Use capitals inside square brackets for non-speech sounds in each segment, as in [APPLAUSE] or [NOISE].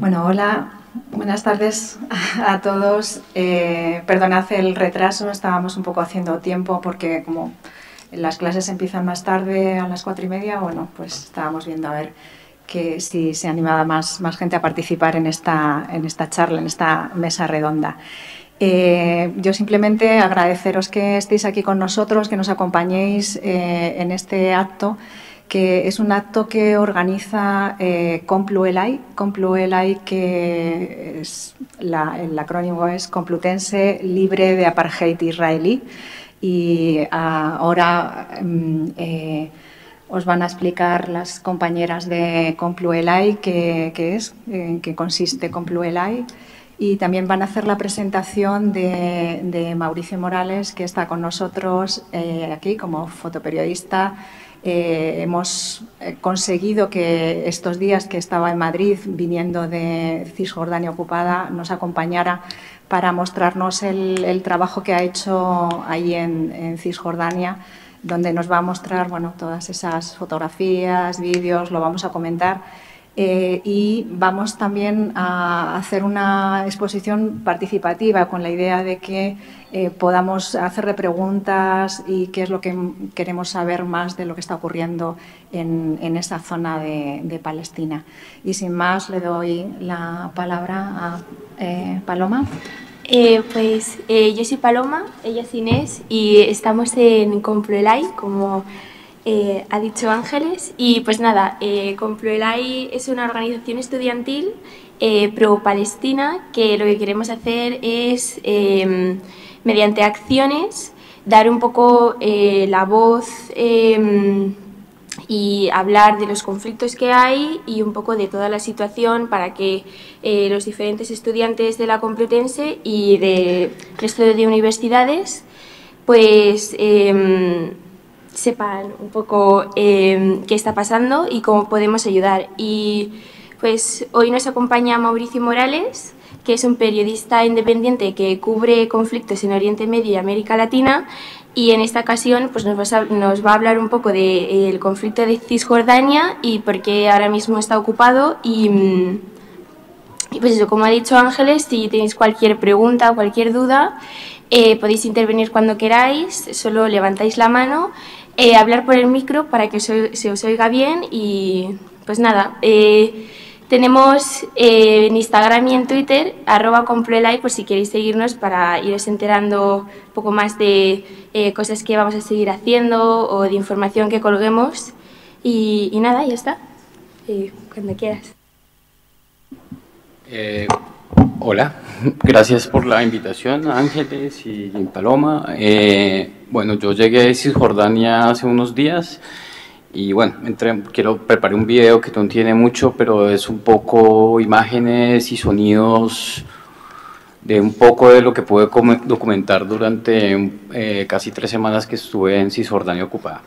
Bueno, hola, buenas tardes [LAUGHS] a todos. Eh, perdonad el retraso, estábamos un poco haciendo tiempo porque como las clases empiezan más tarde, a las cuatro y media, bueno, pues estábamos viendo a ver que si se animaba más, más gente a participar en esta, en esta charla, en esta mesa redonda. Eh, yo simplemente agradeceros que estéis aquí con nosotros, que nos acompañéis eh, en este acto que es un acto que organiza eh, Compluelai, Compluelai que es el acrónimo es Complutense Libre de Apartheid Israelí. Y ahora mm, eh, os van a explicar las compañeras de Compluelai qué, es, en qué consiste Compluelai y también van a hacer la presentación de, Mauricio Morales que está con nosotros eh, aquí como fotoperiodista eh, hemos eh, conseguido que estos días que estaba en Madrid, viniendo de Cisjordania ocupada, nos acompañara para mostrarnos el, trabajo que ha hecho ahí en, Cisjordania, donde nos va a mostrar bueno, todas esas fotografías, vídeos, lo vamos a comentar. Eh, y vamos también a hacer una exposición participativa con la idea de que eh, podamos hacerle preguntas y qué es lo que queremos saber más de lo que está ocurriendo en, esa zona de, Palestina. Y sin más, le doy la palabra a eh, Paloma. pues yo soy Paloma, ella es Inés y estamos en Compruelay como eh, ha dicho Ángeles. Y pues nada, eh, es una organización estudiantil eh, pro-palestina que lo que queremos hacer es, em, mediante acciones, dar un poco eh, la voz em, y hablar de los conflictos que hay y un poco de toda la situación para que los diferentes estudiantes de la Complutense y del resto de universidades pues em, sepan un poco em, qué está pasando y cómo podemos ayudar. Y pues hoy nos acompaña Mauricio Morales, que es un periodista independiente que cubre conflictos en Oriente Medio y América Latina y en esta ocasión pues nos, va a, hablar un poco del conflicto de Cisjordania y por qué ahora mismo está ocupado y, y pues eso, como ha dicho Ángeles, si tenéis cualquier pregunta o cualquier duda, eh, podéis intervenir cuando queráis, solo levantáis la mano eh, hablar por el micro para que se, os oiga bien y pues nada, eh, tenemos eh, en Instagram y en Twitter arroba por si queréis seguirnos para iros enterando un poco más de cosas que vamos a seguir haciendo o de información que colguemos y, y nada, ya está, cuando quieras. Hola, [LAUGHS] gracias por la invitación, Ángeles y Paloma. Eh, bueno, yo llegué a Cisjordania hace unos días y bueno, quiero preparar un video que no tiene mucho, pero es un poco imágenes y sonidos de un poco de lo que pude documentar durante eh, casi tres semanas que estuve en Cisjordania ocupada.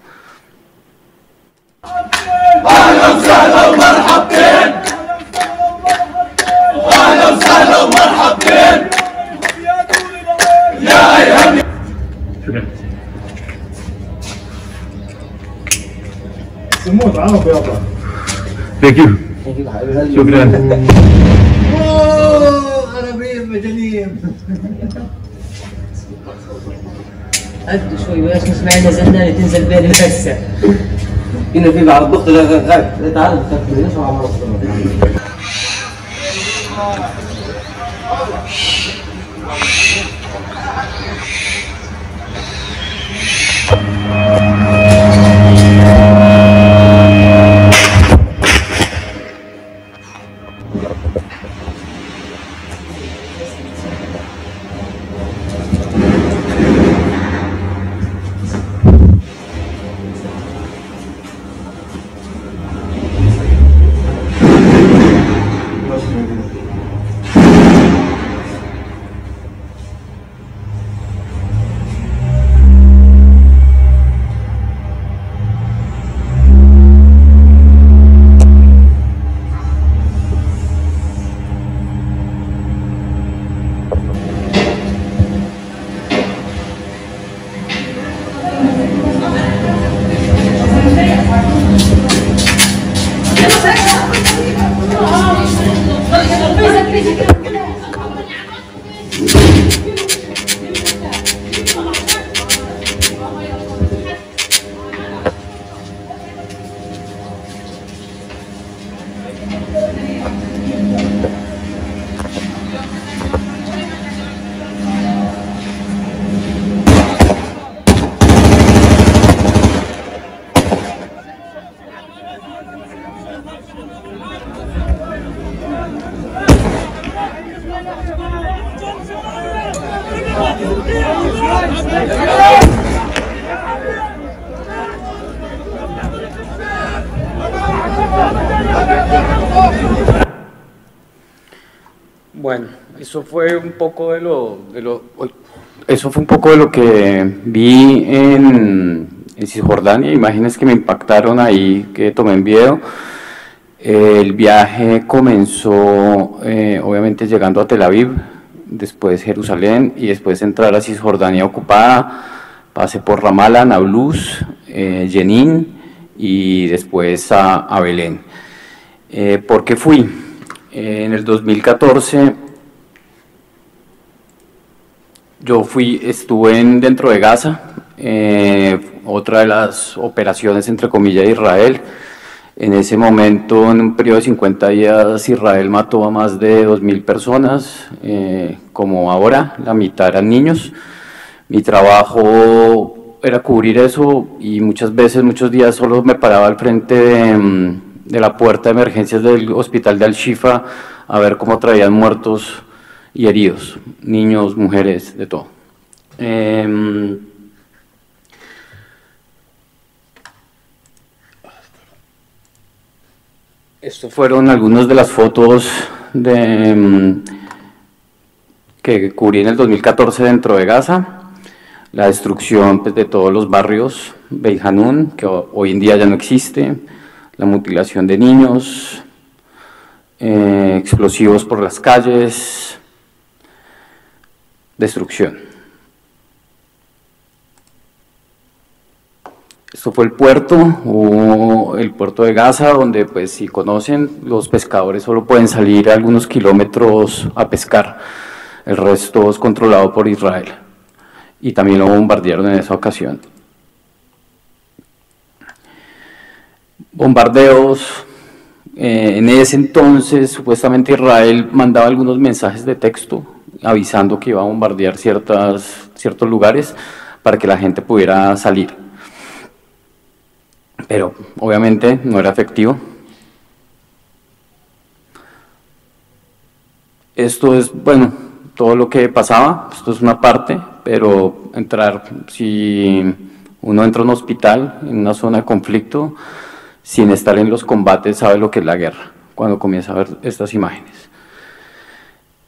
هلا ومرحبتين يا ايها سموت عربي يا طه ثانك يو شكرا عربية مجانين هدوا شوي بلاش نسمع زنانة تنزل بالي هسه هنا في بعض الضغط تعال تخفف ليش ما عم Poco de lo, de lo, eso fue un poco de lo que vi en, en Cisjordania, imágenes que me impactaron ahí, que tomé en video. El viaje comenzó, eh, obviamente, llegando a Tel Aviv, después Jerusalén y después entrar a Cisjordania ocupada. Pasé por Ramallah, Nablus, eh, Jenin y después a, a Belén. Eh, ¿Por qué fui? Eh, en el 2014 yo fui, estuve en, dentro de Gaza, eh, otra de las operaciones entre comillas de Israel. En ese momento, en un periodo de 50 días, Israel mató a más de 2.000 personas, eh, como ahora, la mitad eran niños. Mi trabajo era cubrir eso y muchas veces, muchos días solo me paraba al frente de, mm, de la puerta de emergencias del hospital de Al-Shifa a ver cómo traían muertos y heridos, niños, mujeres, de todo. Eh, estos fueron algunas de las fotos de, mm, que cubrí en el 2014 dentro de Gaza. La destrucción pues, de todos los barrios, Beit Hanun, que hoy en día ya no existe, la mutilación de niños, eh, explosivos por las calles, destrucción. Esto fue el puerto, o el puerto de Gaza, donde pues si conocen, los pescadores solo pueden salir algunos kilómetros a pescar, el resto es controlado por Israel. Y también lo bombardearon en esa ocasión. Bombardeos, eh, en ese entonces supuestamente Israel mandaba algunos mensajes de texto avisando que iba a bombardear ciertas, ciertos lugares para que la gente pudiera salir. Pero obviamente no era efectivo. Esto es, bueno, todo lo que pasaba, esto es una parte, pero entrar, si uno entra a un hospital en una zona de conflicto, sin estar en los combates, sabe lo que es la guerra, cuando comienza a ver estas imágenes.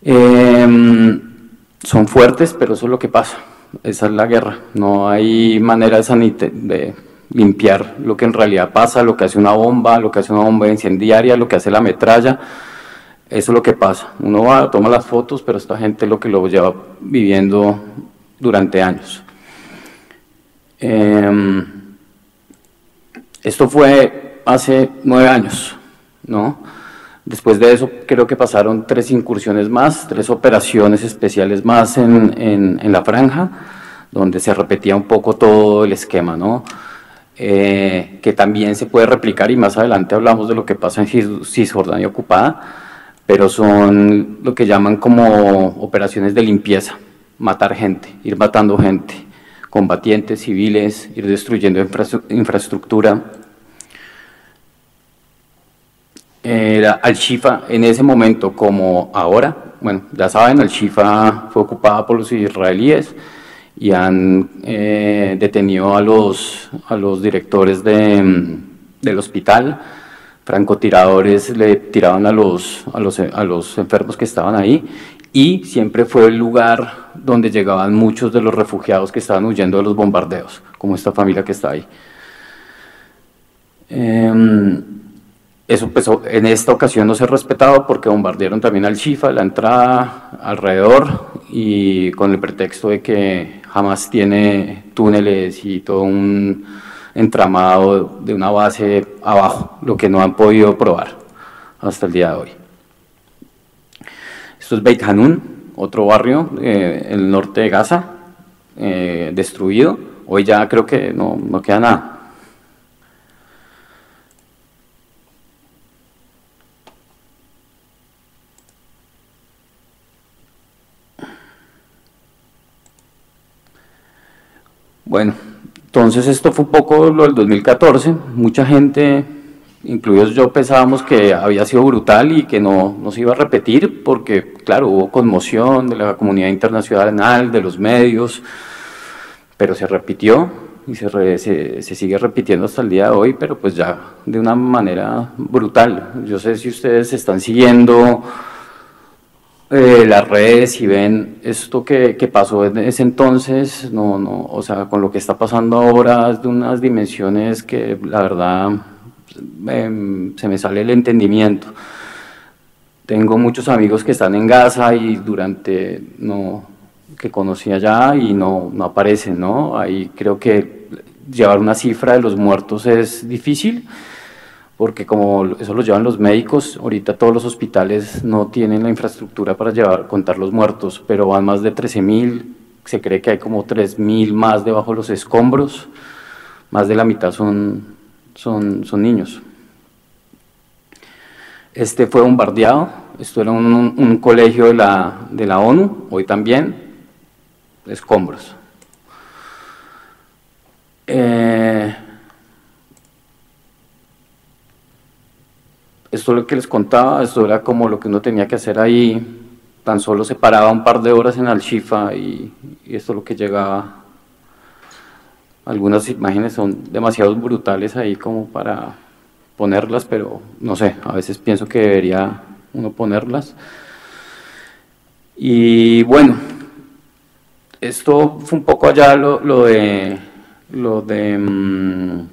Eh, son fuertes, pero eso es lo que pasa. Esa es la guerra. No hay manera de, de, limpiar lo que en realidad pasa, lo que hace una bomba, lo que hace una bomba incendiaria, lo que hace la metralla. Eso es lo que pasa. Uno va, toma las fotos, pero esta gente lo que lo lleva viviendo durante años. Eh, esto fue hace nueve años, ¿no? Después de eso creo que pasaron tres incursiones más, tres operaciones especiales más en, en, la franja, donde se repetía un poco todo el esquema, ¿no? Eh, que también se puede replicar y más adelante hablamos de lo que pasa en Cisjordania ocupada, pero son lo que llaman como operaciones de limpieza, matar gente, ir matando gente, combatientes, civiles, ir destruyendo infraestructura, era Al-Shifa en ese momento como ahora, bueno, ya saben, Al-Shifa fue ocupada por los israelíes y han eh, detenido a los, a los directores de, del hospital, francotiradores le tiraban a los, a, los, a los enfermos que estaban ahí y siempre fue el lugar donde llegaban muchos de los refugiados que estaban huyendo de los bombardeos, como esta familia que está ahí. Eh, eso pues, en esta ocasión no se ha respetado porque bombardearon también al Shifa, la entrada alrededor y con el pretexto de que jamás tiene túneles y todo un entramado de una base abajo, lo que no han podido probar hasta el día de hoy. Esto es Beit Hanun, otro barrio eh, en el norte de Gaza, eh, destruido. Hoy ya creo que no, no queda nada. Bueno, entonces esto fue un poco lo del 2014. Mucha gente, incluidos yo, pensábamos que había sido brutal y que no, no se iba a repetir porque, claro, hubo conmoción de la comunidad internacional, de los medios, pero se repitió y se, re, se, se, sigue repitiendo hasta el día de hoy, pero pues ya de una manera brutal. Yo sé si ustedes están siguiendo eh, las redes y ven esto que, que, pasó en ese entonces, no, no, o sea, con lo que está pasando ahora es de unas dimensiones que la verdad em, se me sale el entendimiento. Tengo muchos amigos que están en Gaza y durante, no, que conocí allá y no, no aparecen, ¿no? Ahí creo que llevar una cifra de los muertos es difícil porque como eso lo llevan los médicos, ahorita todos los hospitales no tienen la infraestructura para llevar, contar los muertos, pero van más de 13.000, se cree que hay como 3.000 más debajo de los escombros, más de la mitad son, son, son niños. Este fue bombardeado, esto era un, colegio de la, de la ONU, hoy también, escombros. Eh, Esto es lo que les contaba, esto era como lo que uno tenía que hacer ahí, tan solo se paraba un par de horas en Al-Shifa y, esto es lo que llegaba. Algunas imágenes son demasiado brutales ahí como para ponerlas, pero no sé, a veces pienso que debería uno ponerlas. Y bueno, esto fue un poco allá lo, de lo de mm,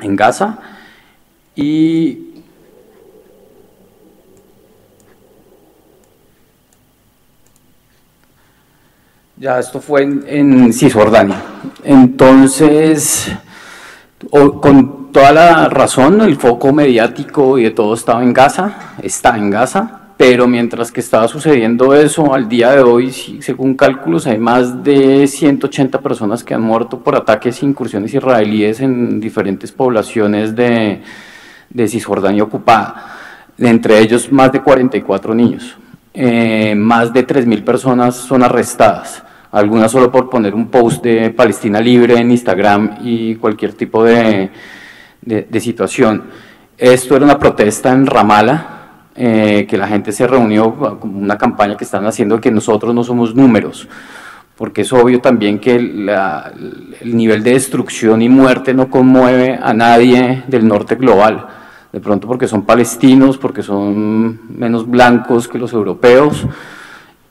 en Gaza y Ya, esto fue en, Cisjordania. Entonces, con toda la razón, el foco mediático y de todo estaba en Gaza, está en Gaza, pero mientras que estaba sucediendo eso, al día de hoy, según cálculos, hay más de 180 personas que han muerto por ataques e incursiones israelíes en diferentes poblaciones de, de Cisjordania ocupada, entre ellos más de 44 niños. Eh, más de 3.000 personas son arrestadas algunas solo por poner un post de Palestina Libre en Instagram y cualquier tipo de, situación. Esto era una protesta en Ramala, eh, que la gente se reunió como una campaña que están haciendo que nosotros no somos números, porque es obvio también que el nivel de destrucción y muerte no conmueve a nadie del norte global, de pronto porque son palestinos, porque son menos blancos que los europeos,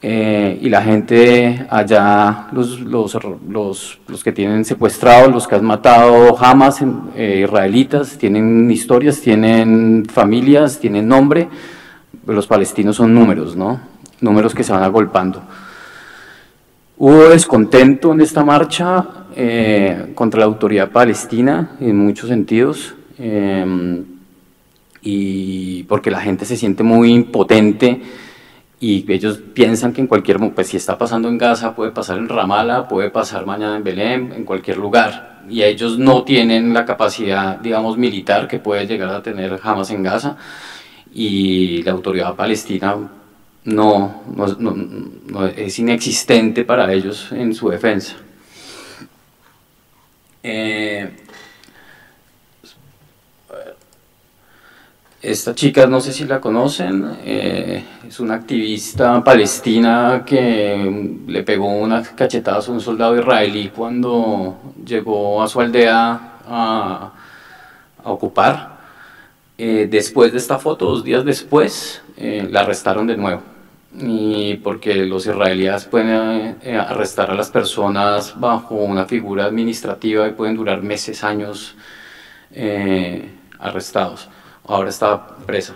eh, y la gente allá, los, los, los, los, que tienen secuestrados, los que han matado Hamas, eh, israelitas, tienen historias, tienen familias, tienen nombre, los palestinos son números, ¿no? Números que se van agolpando. Hubo descontento en esta marcha eh, contra la autoridad palestina en muchos sentidos, y porque la gente se siente muy impotente y ellos piensan que en cualquier, pues si está pasando en Gaza, puede pasar en Ramallah, puede pasar mañana en Belén, en cualquier lugar. Y ellos no tienen la capacidad, digamos, militar que puede llegar a tener jamás en Gaza. Y la autoridad palestina no, no, no, es inexistente para ellos en su defensa. Eh, Esta chica, no sé si la conocen, eh, es una activista palestina que le pegó unas cachetadas a un soldado israelí cuando llegó a su aldea a, ocupar. Eh, después de esta foto, dos días después, eh, la arrestaron de nuevo. Y porque los israelíes pueden arrestar a las personas bajo una figura administrativa y pueden durar meses, años arrestados ahora está preso.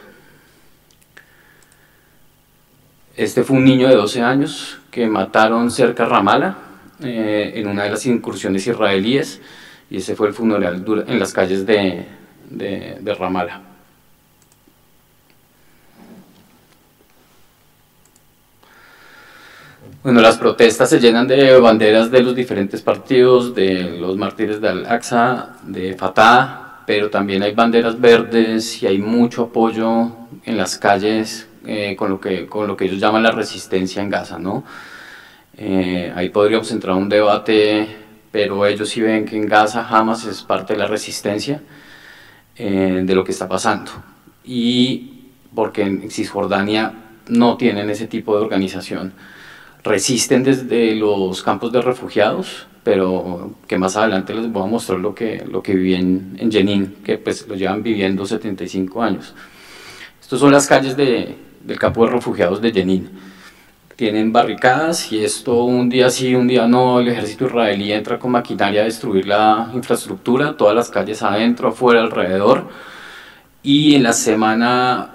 Este fue un niño de 12 años que mataron cerca de Ramala eh, en una de las incursiones israelíes y ese fue el funeral en las calles de, de, de Ramala. Bueno, las protestas se llenan de banderas de los diferentes partidos, de los mártires de Al-Aqsa, de Fatah, pero también hay banderas verdes y hay mucho apoyo en las calles eh, con, lo que, con lo que ellos llaman la resistencia en Gaza, ¿no? Eh, ahí podríamos entrar a un debate, pero ellos sí ven que en Gaza jamás es parte de la resistencia eh, de lo que está pasando. Y porque en Cisjordania no tienen ese tipo de organización. Resisten desde los campos de refugiados, pero que más adelante les voy a mostrar lo que, lo que viví en, en Jenin, que pues lo llevan viviendo 75 años. Estas son las calles de, del campo de refugiados de Jenin. Tienen barricadas y esto un día sí, un día no, el ejército israelí entra con maquinaria a destruir la infraestructura, todas las calles adentro, afuera, alrededor. Y en la semana,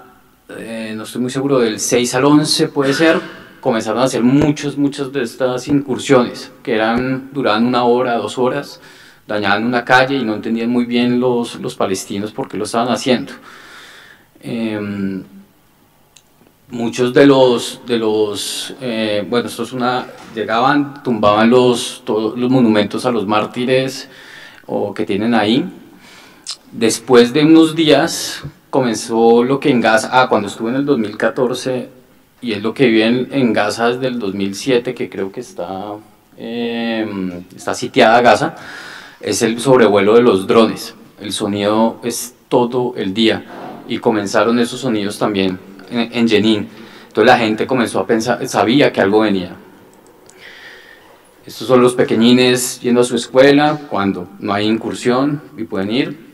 eh, no estoy muy seguro, del 6 al 11 puede ser, comenzaron a hacer muchas, muchas de estas incursiones, que eran, duraban una hora, dos horas, dañaban una calle y no entendían muy bien los, los palestinos por qué lo estaban haciendo. Em, muchos de los, de los eh, bueno, esto es una, llegaban, tumbaban los, todos los monumentos a los mártires o que tienen ahí. Después de unos días comenzó lo que en Gaza, ah, cuando estuve en el 2014, y es lo que vive en, Gaza desde el 2007, que creo que está, em, está sitiada Gaza, es el sobrevuelo de los drones. El sonido es todo el día y comenzaron esos sonidos también en, Jenin. Entonces la gente comenzó a pensar, sabía que algo venía. Estos son los pequeñines yendo a su escuela cuando no hay incursión y pueden ir.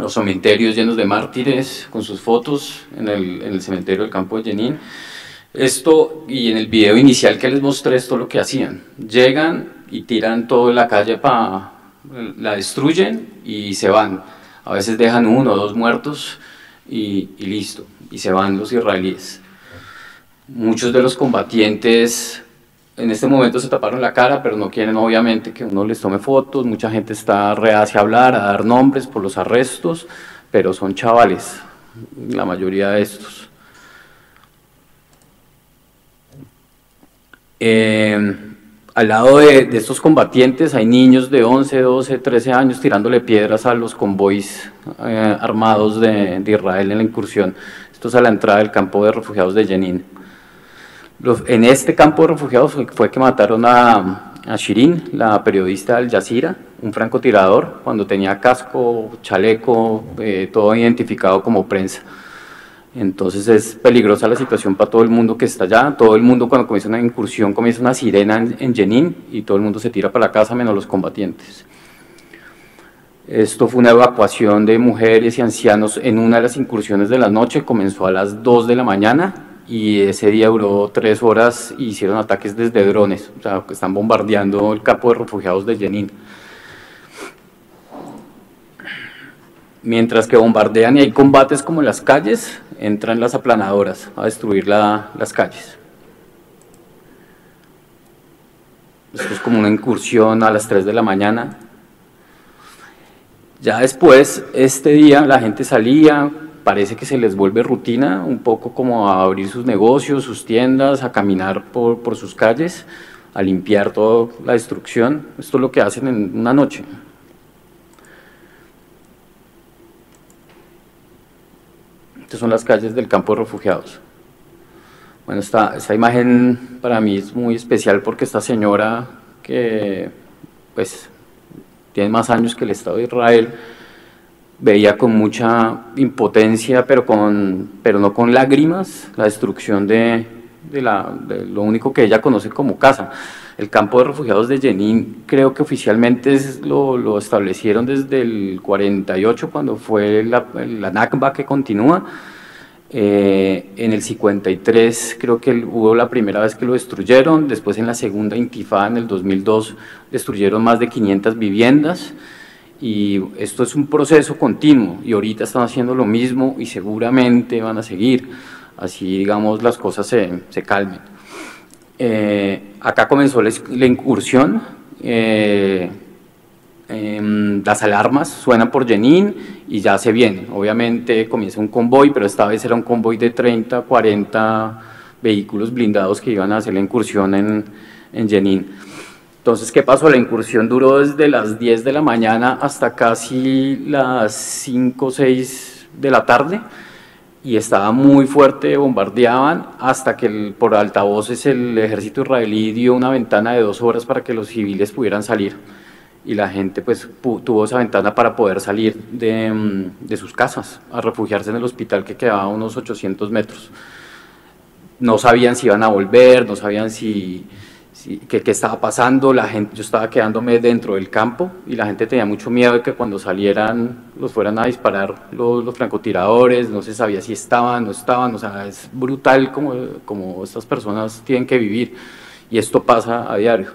Los cementerios llenos de mártires con sus fotos en el, en el cementerio del campo de Jenin. Esto, y en el video inicial que les mostré, esto lo que hacían. Llegan y tiran toda la calle para. la destruyen y se van. A veces dejan uno o dos muertos y, y listo y se van los israelíes. Muchos de los combatientes en este momento se taparon la cara, pero no quieren obviamente que uno les tome fotos, mucha gente está reacia a hablar, a dar nombres por los arrestos, pero son chavales, la mayoría de estos. Eh, al lado de, estos combatientes hay niños de 11, 12, 13 años tirándole piedras a los convoys eh, armados de, de Israel en la incursión. Esto es a la entrada del campo de refugiados de Jenin. En este campo de refugiados fue, que mataron a, Shirin, la periodista del Jazeera, un francotirador, cuando tenía casco, chaleco, eh, todo identificado como prensa. Entonces es peligrosa la situación para todo el mundo que está allá. Todo el mundo cuando comienza una incursión comienza una sirena en, en Jenin y todo el mundo se tira para la casa menos los combatientes. Esto fue una evacuación de mujeres y ancianos en una de las incursiones de la noche, comenzó a las 2 de la mañana y ese día duró tres horas y hicieron ataques desde drones, o sea, que están bombardeando el campo de refugiados de Jenin. Mientras que bombardean y hay combates como en las calles, entran las aplanadoras a destruir las calles. Esto es como una incursión a las 3 de la maña, ya después, este día, la gente salía, parece que se les vuelve rutina, un poco como a abrir sus negocios, sus tiendas, a caminar por, por sus calles, a limpiar toda la destrucción. Esto es lo que hacen en una noche. Estas son las calles del campo de refugiados. Bueno, esta, esta imagen para mí es muy especial porque esta señora que pues tiene más años que el Estado de Israel, veía con mucha impotencia, pero, con, pero no con lágrimas, la destrucción de, de, la, de, lo único que ella conoce como casa. El campo de refugiados de Jenin creo que oficialmente es, lo, lo, establecieron desde el 48, cuando fue la, la Nakba que continúa, eh, en el 53 creo que hubo la primera vez que lo destruyeron, después en la segunda intifada en el 2002 destruyeron más de 500 viviendas y esto es un proceso continuo y ahorita están haciendo lo mismo y seguramente van a seguir, así digamos las cosas se, se calmen. Eh, acá comenzó la, la incursión, eh, Em, las alarmas suenan por Jenin y ya se viene. Obviamente comienza un convoy, pero esta vez era un convoy de 30, 40 vehículos blindados que iban a hacer la incursión en, en Jenin. Entonces, ¿qué pasó? La incursión duró desde las 10 de la mañana hasta casi las 5 o 6 de la tarde y estaba muy fuerte, bombardeaban hasta que por altavoces el ejército israelí dio una ventana de dos horas para que los civiles pudieran salir y la gente pues tuvo esa ventana para poder salir de, mm, de, sus casas, a refugiarse en el hospital que quedaba a unos 800 metros. No sabían si iban a volver, no sabían si, qué estaba pasando, la gente, yo estaba quedándome dentro del campo y la gente tenía mucho miedo de que cuando salieran los fueran a disparar los, los francotiradores, no se sabía si estaban, no estaban, o sea, es brutal como, como estas personas tienen que vivir y esto pasa a diario.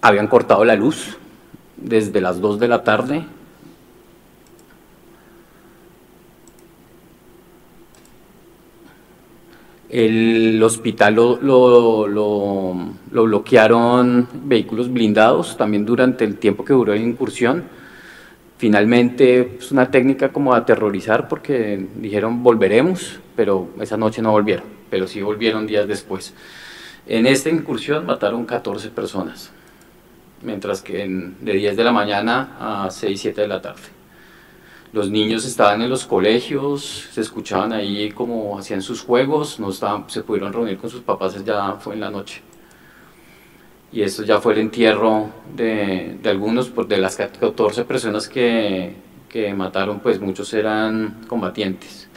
Habían cortado la luz desde las 2 de la tarde El hospital lo, lo, bloquearon vehículos blindados también durante el tiempo que duró la incursión. Finalmente es pues, una técnica como aterrorizar porque dijeron volveremos, pero esa noche no volvieron, pero sí volvieron días después. En esta incursión mataron 14 personas, mientras que de 10 de la mañana a 6, 7 de la tarde los niños estaban en los colegios, se escuchaban ahí como hacían sus juegos, no estaban, se pudieron reunir con sus papás, ya fue en la noche. Y esto ya fue el entierro de, algunos, de las 14 personas que, que mataron, pues muchos eran combatientes.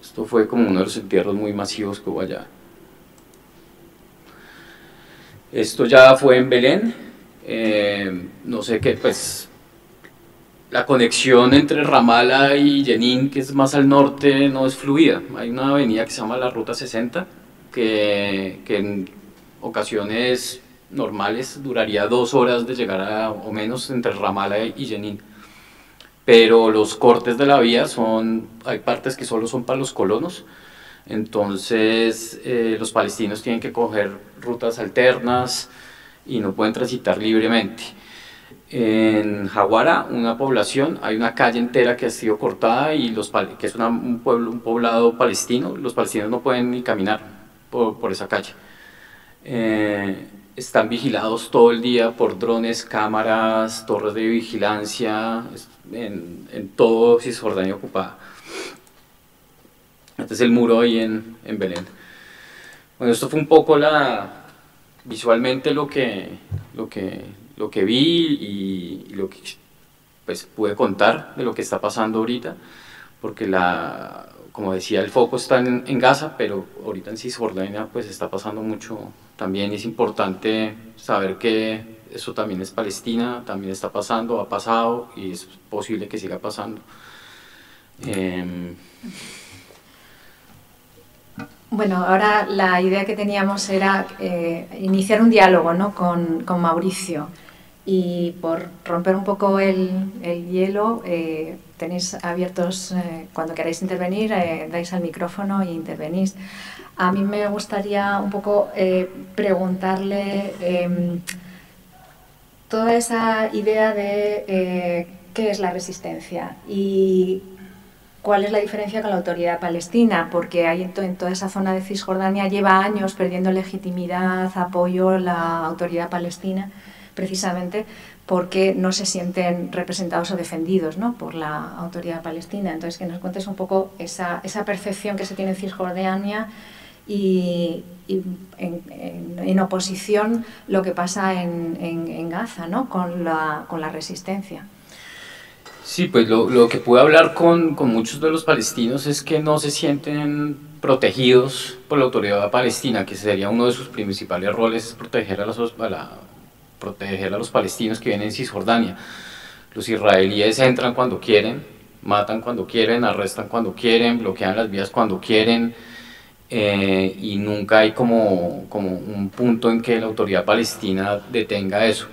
Esto fue como uno de los entierros muy masivos que hubo allá. Esto ya fue en Belén. Eh, no sé qué, pues la conexión entre Ramala y Jenin, que es más al norte, no es fluida. Hay una avenida que se llama la Ruta 60, que, que en ocasiones normales duraría dos horas de llegar a, o menos entre Ramala y Jenin. Pero los cortes de la vía son, hay partes que solo son para los colonos, entonces eh, los palestinos tienen que coger rutas alternas y no pueden transitar libremente. En Jaguara, una población, hay una calle entera que ha sido cortada y los, que es un, pueblo, un poblado palestino, los palestinos no pueden ni caminar por, esa calle. Eh, están vigilados todo el día por drones, cámaras, torres de vigilancia, en, en todo Cisjordania ocupada. Este es el muro ahí en, en Belén. Bueno, esto fue un poco la, visualmente lo que, lo que, lo que vi y, lo que pues, pude contar de lo que está pasando ahorita, porque la, como decía, el foco está en, en Gaza, pero ahorita en Cisjordania pues está pasando mucho también es importante saber que eso también es Palestina, también está pasando, ha pasado y es posible que siga pasando. Eh, bueno, ahora la idea que teníamos era eh, iniciar un diálogo ¿no? con, con, Mauricio y por romper un poco el, el hielo eh, tenéis abiertos, eh, cuando queráis intervenir, dais al micrófono e intervenís. A mí me gustaría un poco preguntarle em, toda esa idea de qué es la resistencia y ¿Cuál es la diferencia con la autoridad palestina? Porque hay en, toda esa zona de Cisjordania lleva años perdiendo legitimidad, apoyo la autoridad palestina, precisamente porque no se sienten representados o defendidos ¿no? por la autoridad palestina. Entonces, que nos cuentes un poco esa, esa percepción que se tiene en Cisjordania y, en, oposición lo que pasa en, en Gaza ¿no? con, la, con la resistencia. Sí, pues lo, lo que pude hablar con, con, muchos de los palestinos es que no se sienten protegidos por la autoridad palestina, que sería uno de sus principales roles, proteger a los, proteger a los palestinos que vienen en Cisjordania. Los israelíes entran cuando quieren, matan cuando quieren, arrestan cuando quieren, bloquean las vías cuando quieren, eh, y nunca hay como, como un punto en que la autoridad palestina detenga eso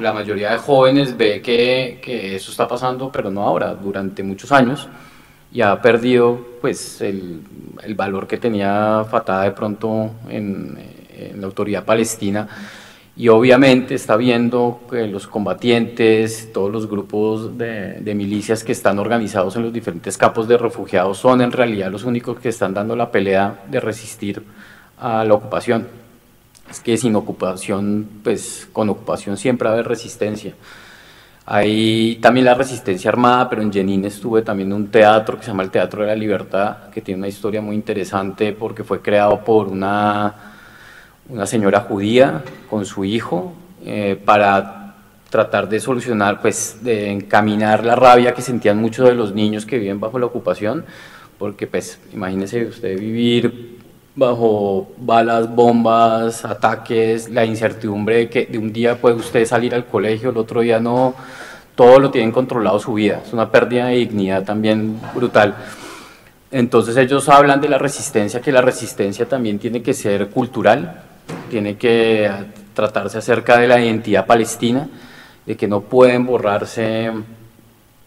la mayoría de jóvenes ve que, que, eso está pasando, pero no ahora, durante muchos años, y ha perdido pues, el, el valor que tenía Fatah de pronto en, en, la autoridad palestina, y obviamente está viendo que los combatientes, todos los grupos de, de milicias que están organizados en los diferentes campos de refugiados son en realidad los únicos que están dando la pelea de resistir a la ocupación es que sin ocupación, pues con ocupación siempre va a haber resistencia. Hay también la resistencia armada, pero en Jenin estuve también en un teatro que se llama el Teatro de la Libertad, que tiene una historia muy interesante porque fue creado por una, una señora judía con su hijo eh, para tratar de solucionar, pues de encaminar la rabia que sentían muchos de los niños que viven bajo la ocupación, porque pues imagínese usted vivir bajo balas, bombas, ataques, la incertidumbre de que de un día puede usted salir al colegio, el otro día no, todo lo tienen controlado su vida, es una pérdida de dignidad también brutal. Entonces ellos hablan de la resistencia, que la resistencia también tiene que ser cultural, tiene que tratarse acerca de la identidad palestina, de que no pueden borrarse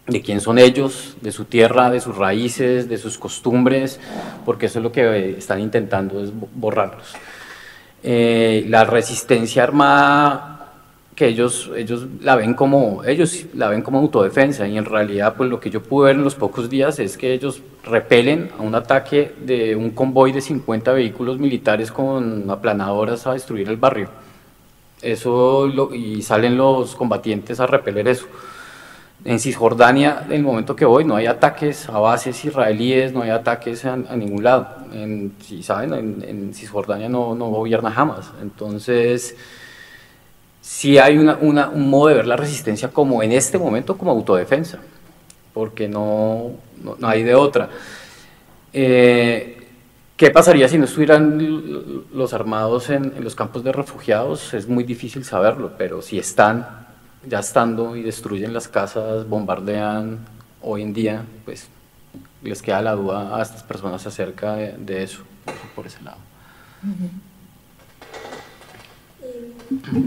de quién son ellos, de su tierra, de sus raíces, de sus costumbres, porque eso es lo que están intentando, es borrarlos. Eh, la resistencia armada que ellos, ellos la ven como ellos la ven como autodefensa y en realidad pues lo que yo pude ver en los pocos días es que ellos repelen a un ataque de un convoy de 50 vehículos militares con aplanadoras a destruir el barrio eso y salen los combatientes a repeler eso en Cisjordania, en el momento que voy, no hay ataques a bases israelíes, no hay ataques a, ningún lado. En, si saben, en, Cisjordania no, no, gobierna jamás. Entonces, sí hay una, un modo de ver la resistencia como en este momento como autodefensa, porque no, no, hay de otra. Eh, ¿Qué pasaría si no estuvieran los armados en, en los campos de refugiados? Es muy difícil saberlo, pero si están, ya estando y destruyen las casas, bombardean hoy en día, pues les queda la duda a estas personas acerca de, eso, por ese lado.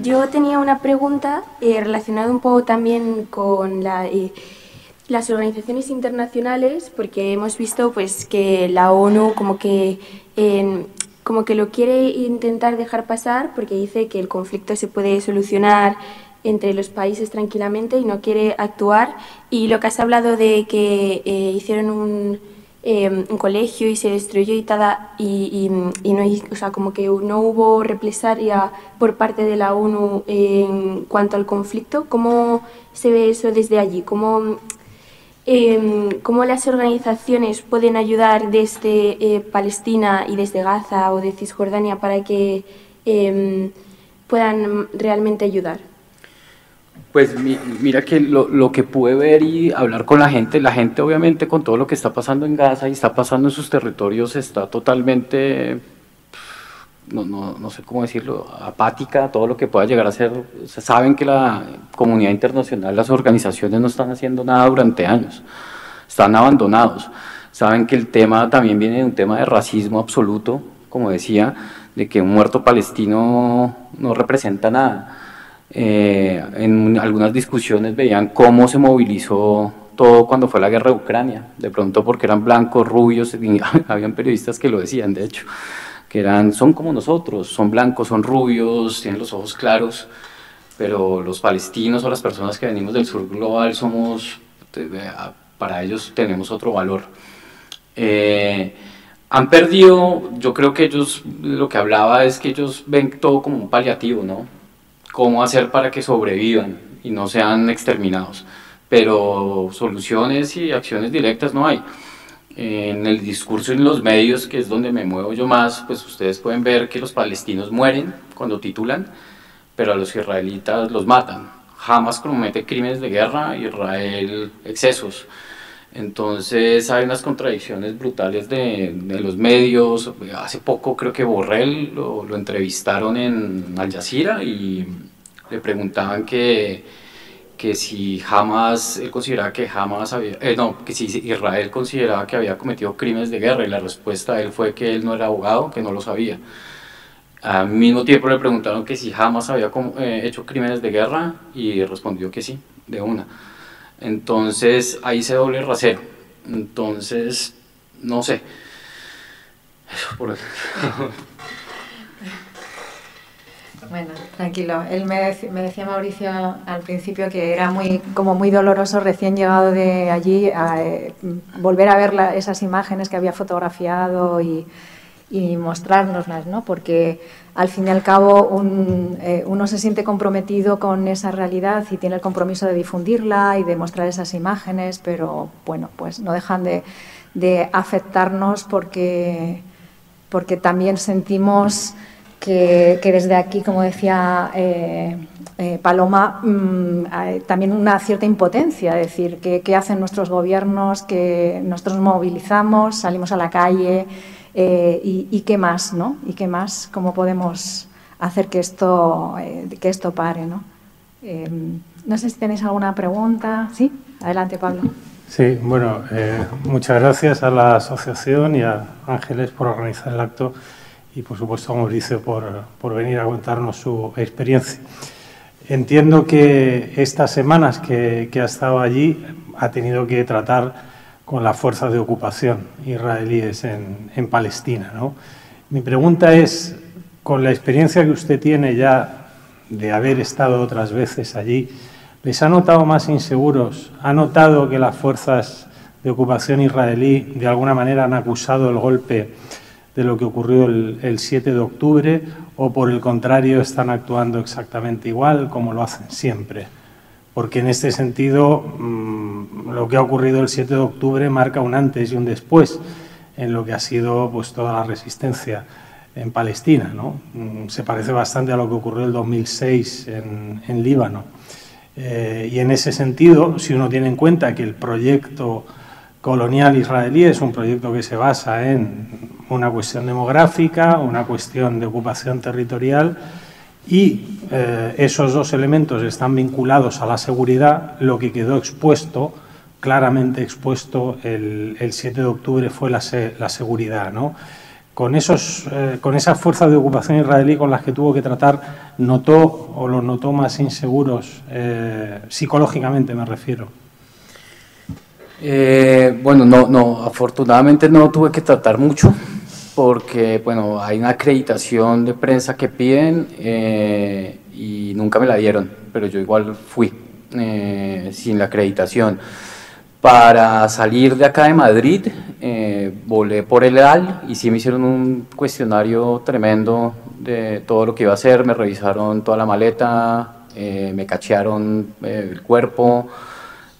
Yo tenía una pregunta eh, relacionada un poco también con la, eh, las organizaciones internacionales, porque hemos visto pues que la ONU como que como que lo quiere intentar dejar pasar, porque dice que el conflicto se puede solucionar entre los países tranquilamente y no quiere actuar. Y lo que has hablado de que eh, hicieron un, em, un, colegio y se destruyó y, tada, y, y, no, o sea, como que no hubo represalia por parte de la ONU en cuanto al conflicto, ¿cómo se ve eso desde allí? ¿Cómo, eh, cómo las organizaciones pueden ayudar desde eh, Palestina y desde Gaza o de Cisjordania para que em, puedan realmente ayudar? Pues mira que lo, que pude ver y hablar con la gente, la gente obviamente con todo lo que está pasando en Gaza y está pasando en sus territorios está totalmente, no, no, no sé cómo decirlo, apática todo lo que pueda llegar a ser. saben que la comunidad internacional, las organizaciones no están haciendo nada durante años, están abandonados. Saben que el tema también viene de un tema de racismo absoluto, como decía, de que un muerto palestino no representa nada eh, en algunas discusiones veían cómo se movilizó todo cuando fue la guerra de Ucrania, de pronto porque eran blancos, rubios, [LAUGHS] habían periodistas que lo decían, de hecho, que eran, son como nosotros, son blancos, son rubios, tienen los ojos claros, pero los palestinos o las personas que venimos del sur global somos, para ellos tenemos otro valor. Eh, han perdido, yo creo que ellos, lo que hablaba es que ellos ven todo como un paliativo, ¿no? Cómo hacer para que sobrevivan y no sean exterminados. Pero soluciones y acciones directas no hay. En el discurso en los medios, que es donde me muevo yo más, pues ustedes pueden ver que los palestinos mueren cuando titulan, pero a los israelitas los matan. Jamás comete crímenes de guerra, Israel excesos. Entonces hay unas contradicciones brutales de, los medios. Hace poco creo que Borrell lo, lo entrevistaron en Al Jazeera y le preguntaban que, que si jamás, él consideraba que jamás había, eh, no, que si Israel consideraba que había cometido crímenes de guerra y la respuesta de él fue que él no era abogado, que no lo sabía. Al mismo tiempo le preguntaron que si jamás había eh, hecho crímenes de guerra y respondió que sí, de una. Entonces ahí se doble rasero. Entonces, no sé. Por [LAUGHS] Bueno, tranquilo. Él me, me, decía Mauricio al principio que era muy como muy doloroso recién llegado de allí a, eh, volver a ver esas imágenes que había fotografiado y, y mostrárnoslas, ¿no? Porque al fin y al cabo eh, uno se siente comprometido con esa realidad y tiene el compromiso de difundirla y de mostrar esas imágenes, pero bueno, pues no dejan de, afectarnos porque, porque también sentimos que, desde aquí, como decía eh, eh, Paloma, mm, hay también una cierta impotencia, es decir, ¿qué, hacen nuestros gobiernos? Que nosotros movilizamos, salimos a la calle eh, y, qué más, ¿no? ¿Y qué más? ¿Cómo podemos hacer que esto, que esto pare, ¿no? no sé si tenéis alguna pregunta. Sí, adelante, Pablo. Sí, bueno, muchas gracias a la asociación y a Ángeles por organizar el acto y por supuesto a Mauricio por, por venir a contarnos su experiencia. Entiendo que estas semanas que, que, ha estado allí ha tenido que tratar con las fuerzas de ocupación israelíes en, Palestina. ¿no? Mi pregunta es, con la experiencia que usted tiene ya de haber estado otras veces allí, ¿les ha notado más inseguros? ¿Ha notado que las fuerzas de ocupación israelí de alguna manera han acusado el golpe de lo que ocurrió el, 7 de octubre o por el contrario están actuando exactamente igual como lo hacen siempre. Porque en este sentido mm, lo que ha ocurrido el 7 de octubre marca un antes y un después en lo que ha sido pues, toda la resistencia en Palestina. ¿no? Mm, se parece bastante a lo que ocurrió el 2006 en, en Líbano. Eh, y en ese sentido, si uno tiene en cuenta que el proyecto colonial israelí es un proyecto que se basa en una cuestión demográfica, una cuestión de ocupación territorial y eh, esos dos elementos están vinculados a la seguridad, lo que quedó expuesto, claramente expuesto el, 7 de octubre fue la, seguridad. ¿no? Con, esos, eh, con esas fuerzas de ocupación israelí con las que tuvo que tratar, notó o los notó más inseguros, eh, psicológicamente me refiero. Bueno, no, no, afortunadamente no tuve que tratar mucho porque, bueno, hay una acreditación de prensa que piden eh, y nunca me la dieron, pero yo igual fui eh, sin la acreditación. Para salir de acá de Madrid, volé por el EAL y sí me hicieron un cuestionario tremendo de todo lo que iba a hacer, me revisaron toda la maleta, me cachearon el cuerpo,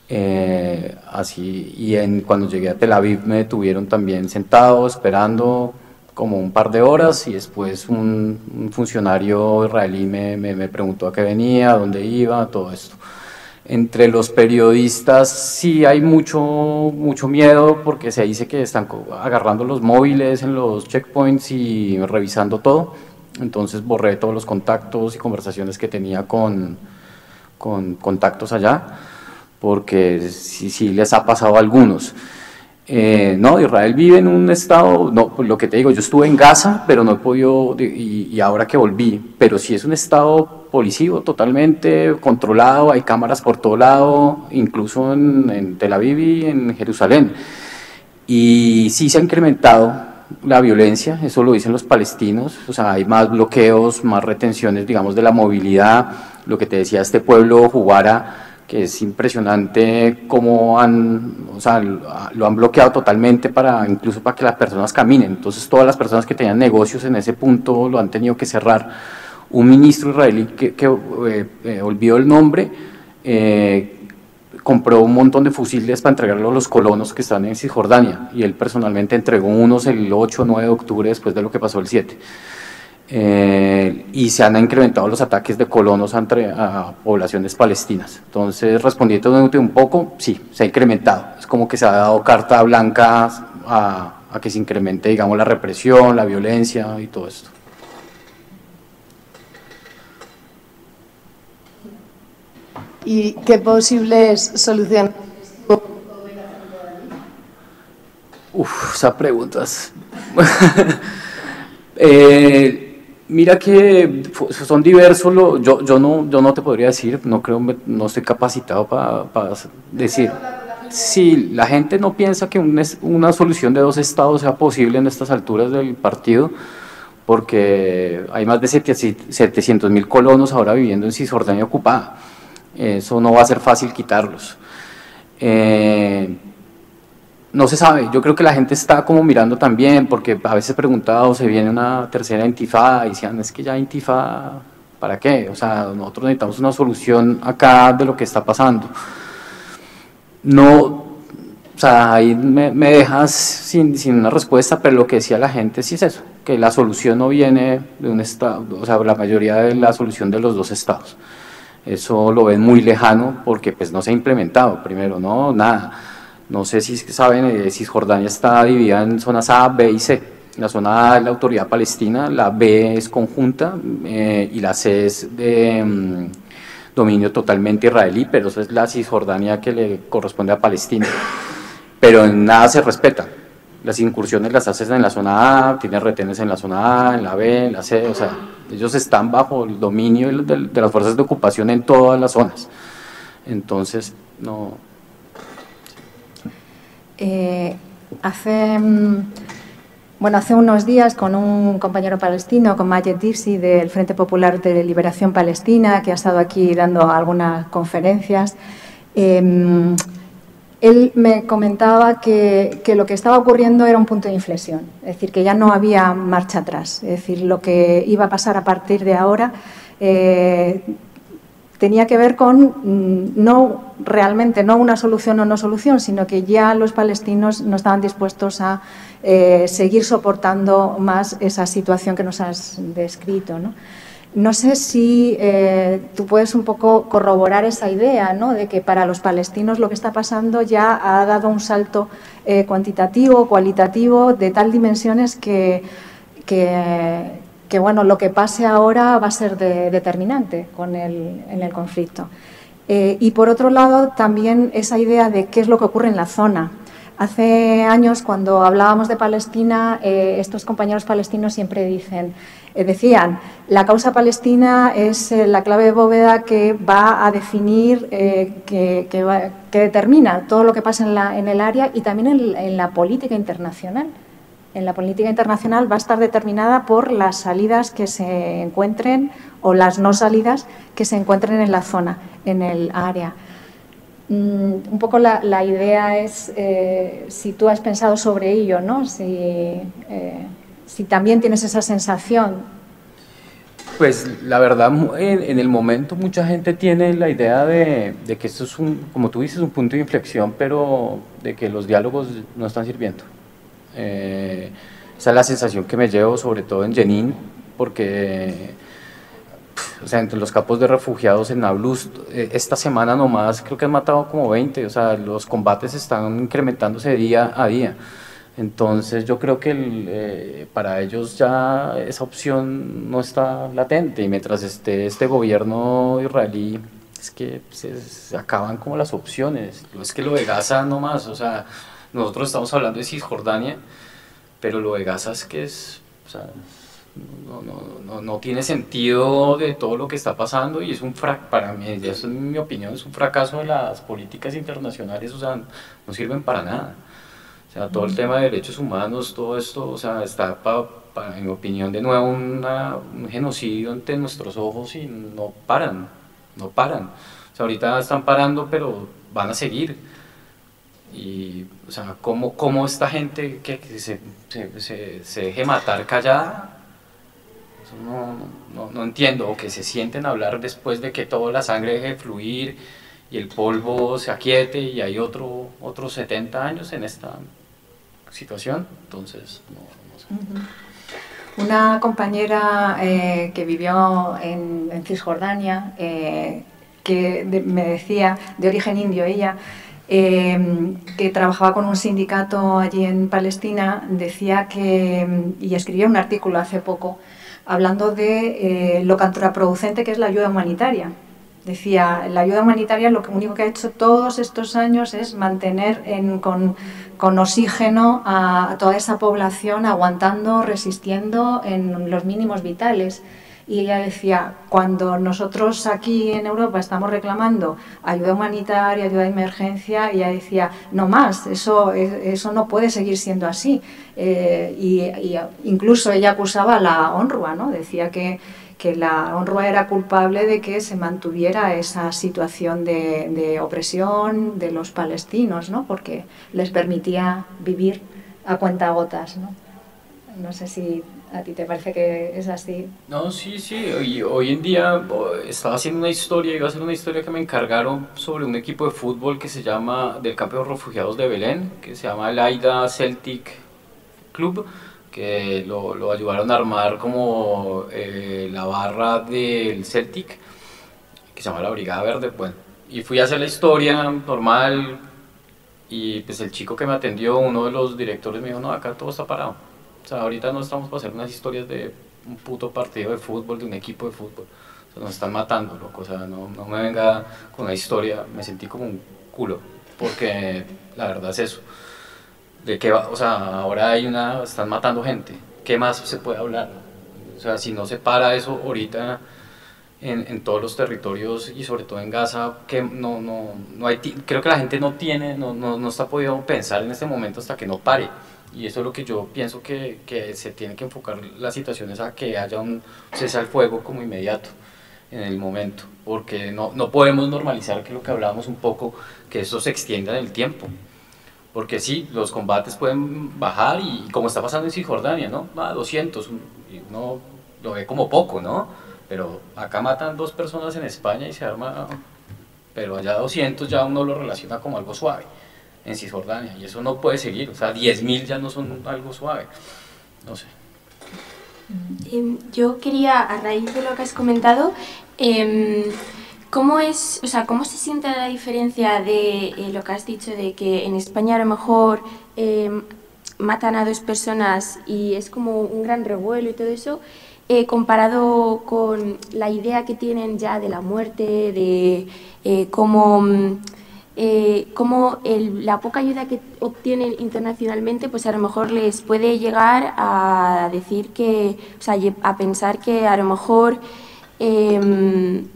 eh, así, y en, cuando llegué a Tel Aviv me tuvieron también sentado esperando como un par de horas y después un, funcionario israelí me, me, preguntó a qué venía, dónde iba, todo esto. Entre los periodistas sí hay mucho, mucho miedo porque se dice que están agarrando los móviles en los checkpoints y revisando todo. Entonces borré todos los contactos y conversaciones que tenía con, con contactos allá porque sí, sí les ha pasado a algunos. Eh, no, Israel vive en un estado, no, pues lo que te digo, yo estuve en Gaza, pero no he podido, y, ahora que volví, pero sí es un estado policivo totalmente controlado, hay cámaras por todo lado, incluso en, en Tel Aviv y en Jerusalén. Y sí se ha incrementado la violencia, eso lo dicen los palestinos, o sea, hay más bloqueos, más retenciones, digamos, de la movilidad, lo que te decía este pueblo Jugara, que es impresionante cómo han, o sea, lo han bloqueado totalmente para incluso para que las personas caminen. Entonces todas las personas que tenían negocios en ese punto lo han tenido que cerrar. Un ministro israelí que, eh, eh, olvidó el nombre eh, compró un montón de fusiles para entregarlo a los colonos que están en Cisjordania y él personalmente entregó unos el 8 o 9 de octubre después de lo que pasó el 7. Eh, y se han incrementado los ataques de colonos entre a poblaciones palestinas. Entonces, respondiendo un poco, sí, se ha incrementado. Es como que se ha dado carta blanca a, a que se incremente, digamos, la represión, la violencia y todo esto. ¿Y qué posibles soluciones? Uf, esas preguntas. [LAUGHS] eh, Mira que son diversos, yo, yo, no, yo no te podría decir, no creo, no estoy capacitado para decir. Si la gente no piensa que una solución de dos estados sea posible en estas alturas del partido, porque hay más de 700 mil colonos ahora viviendo en Cisjordania ocupada, eso no va a ser fácil quitarlos. Eh, no se sabe, yo creo que la gente está como mirando también, porque a veces preguntado, se viene una tercera intifada y decían, es que ya intifada, ¿para qué? O sea, nosotros necesitamos una solución acá de lo que está pasando. No, o sea, ahí me, dejas sin, sin, una respuesta, pero lo que decía la gente sí es eso, que la solución no viene de un Estado, o sea, la mayoría de la solución de los dos Estados. Eso lo ven muy lejano porque pues no se ha implementado, primero, no, nada. No sé si saben, eh, Cisjordania está dividida en zonas A, B y C. La zona A es la autoridad palestina, la B es conjunta eh, y la C es de mm, dominio totalmente israelí, pero es la Cisjordania que le corresponde a Palestina. Pero en nada se respeta. Las incursiones las haces en la zona A, tienes retenes en la zona A, en la B, en la C, o sea, ellos están bajo el dominio de las fuerzas de ocupación en todas las zonas. Entonces, no. Eh, hace, mm, bueno, hace unos días con un compañero palestino, con Majed Dirsi del Frente Popular de Liberación Palestina, que ha estado aquí dando algunas conferencias, eh, él me comentaba que, que, lo que estaba ocurriendo era un punto de inflexión, es decir, que ya no había marcha atrás, es decir, lo que iba a pasar a partir de ahora eh, tenía que ver con mm, no realmente no una solución o no solución, sino que ya los palestinos no estaban dispuestos a eh, seguir soportando más esa situación que nos has descrito. ¿no? Sé si eh, tú puedes un poco corroborar esa idea, ¿no? de que para los palestinos lo que está pasando ya ha dado un salto eh, cuantitativo, cualitativo, de tal dimensiones que, que, que, bueno, lo que pase ahora va a ser de, determinante con el, en el conflicto. Eh, y por otro lado, también esa idea de qué es lo que ocurre en la zona. Hace años, cuando hablábamos de Palestina, eh, estos compañeros palestinos siempre dicen, eh, decían, la causa palestina es la clave de bóveda que va a definir, que, que, determina todo lo que pasa en, la, en el área y también en, la política internacional. En la política internacional va a estar determinada por las salidas que se encuentren o las no salidas que se encuentren en la zona, en el área. Mm, un poco la, idea es eh, si tú has pensado sobre ello, ¿no? Si, eh, si también tienes esa sensación. Pues la verdad, en, en, el momento mucha gente tiene la idea de, de, que esto es un, como tú dices, un punto de inflexión, pero de que los diálogos no están sirviendo. Eh, esa es la sensación que me llevo, sobre todo en Jenin, porque o sea, entre los campos de refugiados en Nablus, eh, esta semana nomás creo que han matado como 20, o sea, los combates están incrementándose día a día. Entonces yo creo que el, eh, para ellos ya esa opción no está latente y mientras esté este gobierno israelí es que se, se, acaban como las opciones. Es que lo de Gaza no más, o sea, nosotros estamos hablando de Cisjordania, pero lo de Gaza es que es, o sea, no, no, no, no, tiene sentido de todo lo que está pasando y es un fracaso, para mí, eso es mi opinión, es un fracaso de las políticas internacionales, o sea, no sirven para nada. O sea, todo el tema de derechos humanos, todo esto, o sea, está, pa, pa, en mi opinión, de nuevo una, un genocidio ante nuestros ojos y no paran, no paran. O sea, ahorita están parando, pero van a seguir. Y, o sea, ¿cómo, cómo esta gente que, que se, se, se, se deje matar callada no, no, no, entiendo, o que se sienten a hablar después de que toda la sangre deje de fluir y el polvo se aquiete y hay otro, otros 70 años en esta situación, entonces no, no sé. Una compañera eh, que vivió en, en Cisjordania, eh, que de, me decía, de origen indio ella, eh, que trabajaba con un sindicato allí en Palestina, decía que, y escribió un artículo hace poco, hablando de eh, lo contraproducente que es la ayuda humanitaria. Decía, la ayuda humanitaria lo único que ha hecho todos estos años es mantener en, con, con, oxígeno a, a, toda esa población aguantando, resistiendo en los mínimos vitales. Y ella decía, cuando nosotros aquí en Europa estamos reclamando ayuda humanitaria, ayuda de emergencia, ella decía, no más, eso, eso no puede seguir siendo así. Eh, y, incluso ella acusaba a la honrua, ¿no? decía que, que la honrua era culpable de que se mantuviera esa situación de, de opresión de los palestinos, ¿no? porque les permitía vivir a cuentagotas. ¿no? no sé si ¿A ti te parece que es así? No, sí, sí. Hoy, hoy en día estaba haciendo una historia, iba a hacer una historia que me encargaron sobre un equipo de fútbol que se llama, del campo de refugiados de Belén, que se llama el AIDA Celtic Club, que lo, lo ayudaron a armar como eh, la barra del Celtic, que se llama la Brigada Verde. Bueno, y fui a hacer la historia normal y pues el chico que me atendió, uno de los directores me dijo, no, acá todo está parado. O sea, ahorita no estamos para hacer unas historias de un puto partido de fútbol, de un equipo de fútbol. O sea, nos están matando, loco. O sea, no, no me venga con una historia. Me sentí como un culo, porque la verdad es eso. De que, o sea, ahora hay una, están matando gente. ¿Qué más se puede hablar? O sea, si no se para eso ahorita en, en todos los territorios y sobre todo en Gaza, que no, no, no hay, creo que la gente no tiene, no, no, no está pudiendo pensar en este momento hasta que no pare. Y eso es lo que yo pienso que, que se tiene que enfocar las situaciones a que haya un cese al fuego como inmediato en el momento, porque no, no podemos normalizar que lo que hablábamos un poco, que eso se extienda en el tiempo. Porque sí, los combates pueden bajar y, y como está pasando en Cisjordania, ¿no? Va a 200, un- y uno lo ve como poco, ¿no? Pero acá matan dos personas en España y se arma, pero allá 200 ya uno lo relaciona como algo suave en Cisjordania y eso no puede seguir, o sea, 10.000 ya no son algo suave, no sé. Em, yo quería, a raíz de lo que has comentado, em, ¿cómo es, o sea, cómo se siente la diferencia de eh, lo que has dicho de que en España a lo mejor em, matan a dos personas y es como un gran revuelo y todo eso, eh, comparado con la idea que tienen ya de la muerte, de eh, cómo mm, eh, cómo la poca ayuda que obtienen internacionalmente, pues a lo mejor les puede llegar a decir que, o sea, a pensar que a lo mejor em,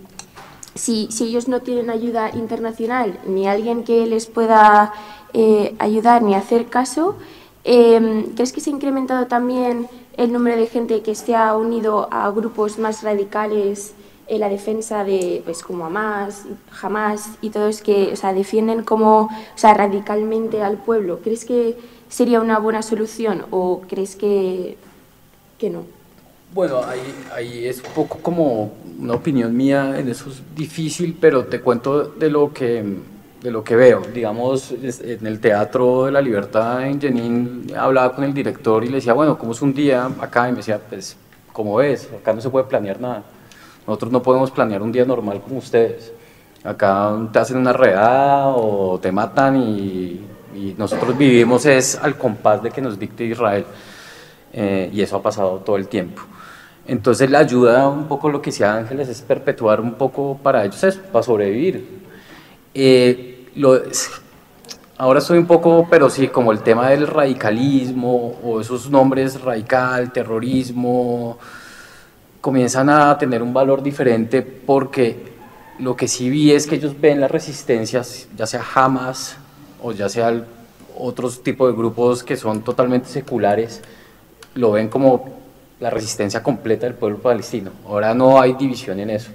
si, si ellos no tienen ayuda internacional, ni alguien que les pueda eh, ayudar ni hacer caso, em, ¿crees que se ha incrementado también el número de gente que se ha unido a grupos más radicales en la defensa de, pues, como Hamas, Hamas y todos que, o sea, defienden como, o sea, radicalmente al pueblo? ¿Crees que sería una buena solución o crees que, que no? Bueno, ahí, ahí es un poco como una opinión mía, en eso es difícil, pero te cuento de lo que, de lo que veo. Digamos, en el Teatro de la Libertad en Jenin hablaba con el director y le decía, bueno, ¿cómo es un día acá? Y me decía, pues, como ves, acá no se puede planear nada. Nosotros no podemos planear un día normal como ustedes. Acá te hacen una redada o te matan y, y nosotros vivimos es al compás de que nos dicte Israel. Eh, y eso ha pasado todo el tiempo. Entonces la ayuda, un poco lo que decía Ángeles, es perpetuar un poco para ellos eso, para sobrevivir. Eh, lo- ahora estoy un poco, pero sí, como el tema del radicalismo o esos nombres radical, terrorismo, comienzan a tener un valor diferente porque lo que sí vi es que ellos ven las resistencias, ya sea Hamas o ya sea otros tipos de grupos que son totalmente seculares, lo ven como la resistencia completa del pueblo palestino. Ahora no hay división en eso.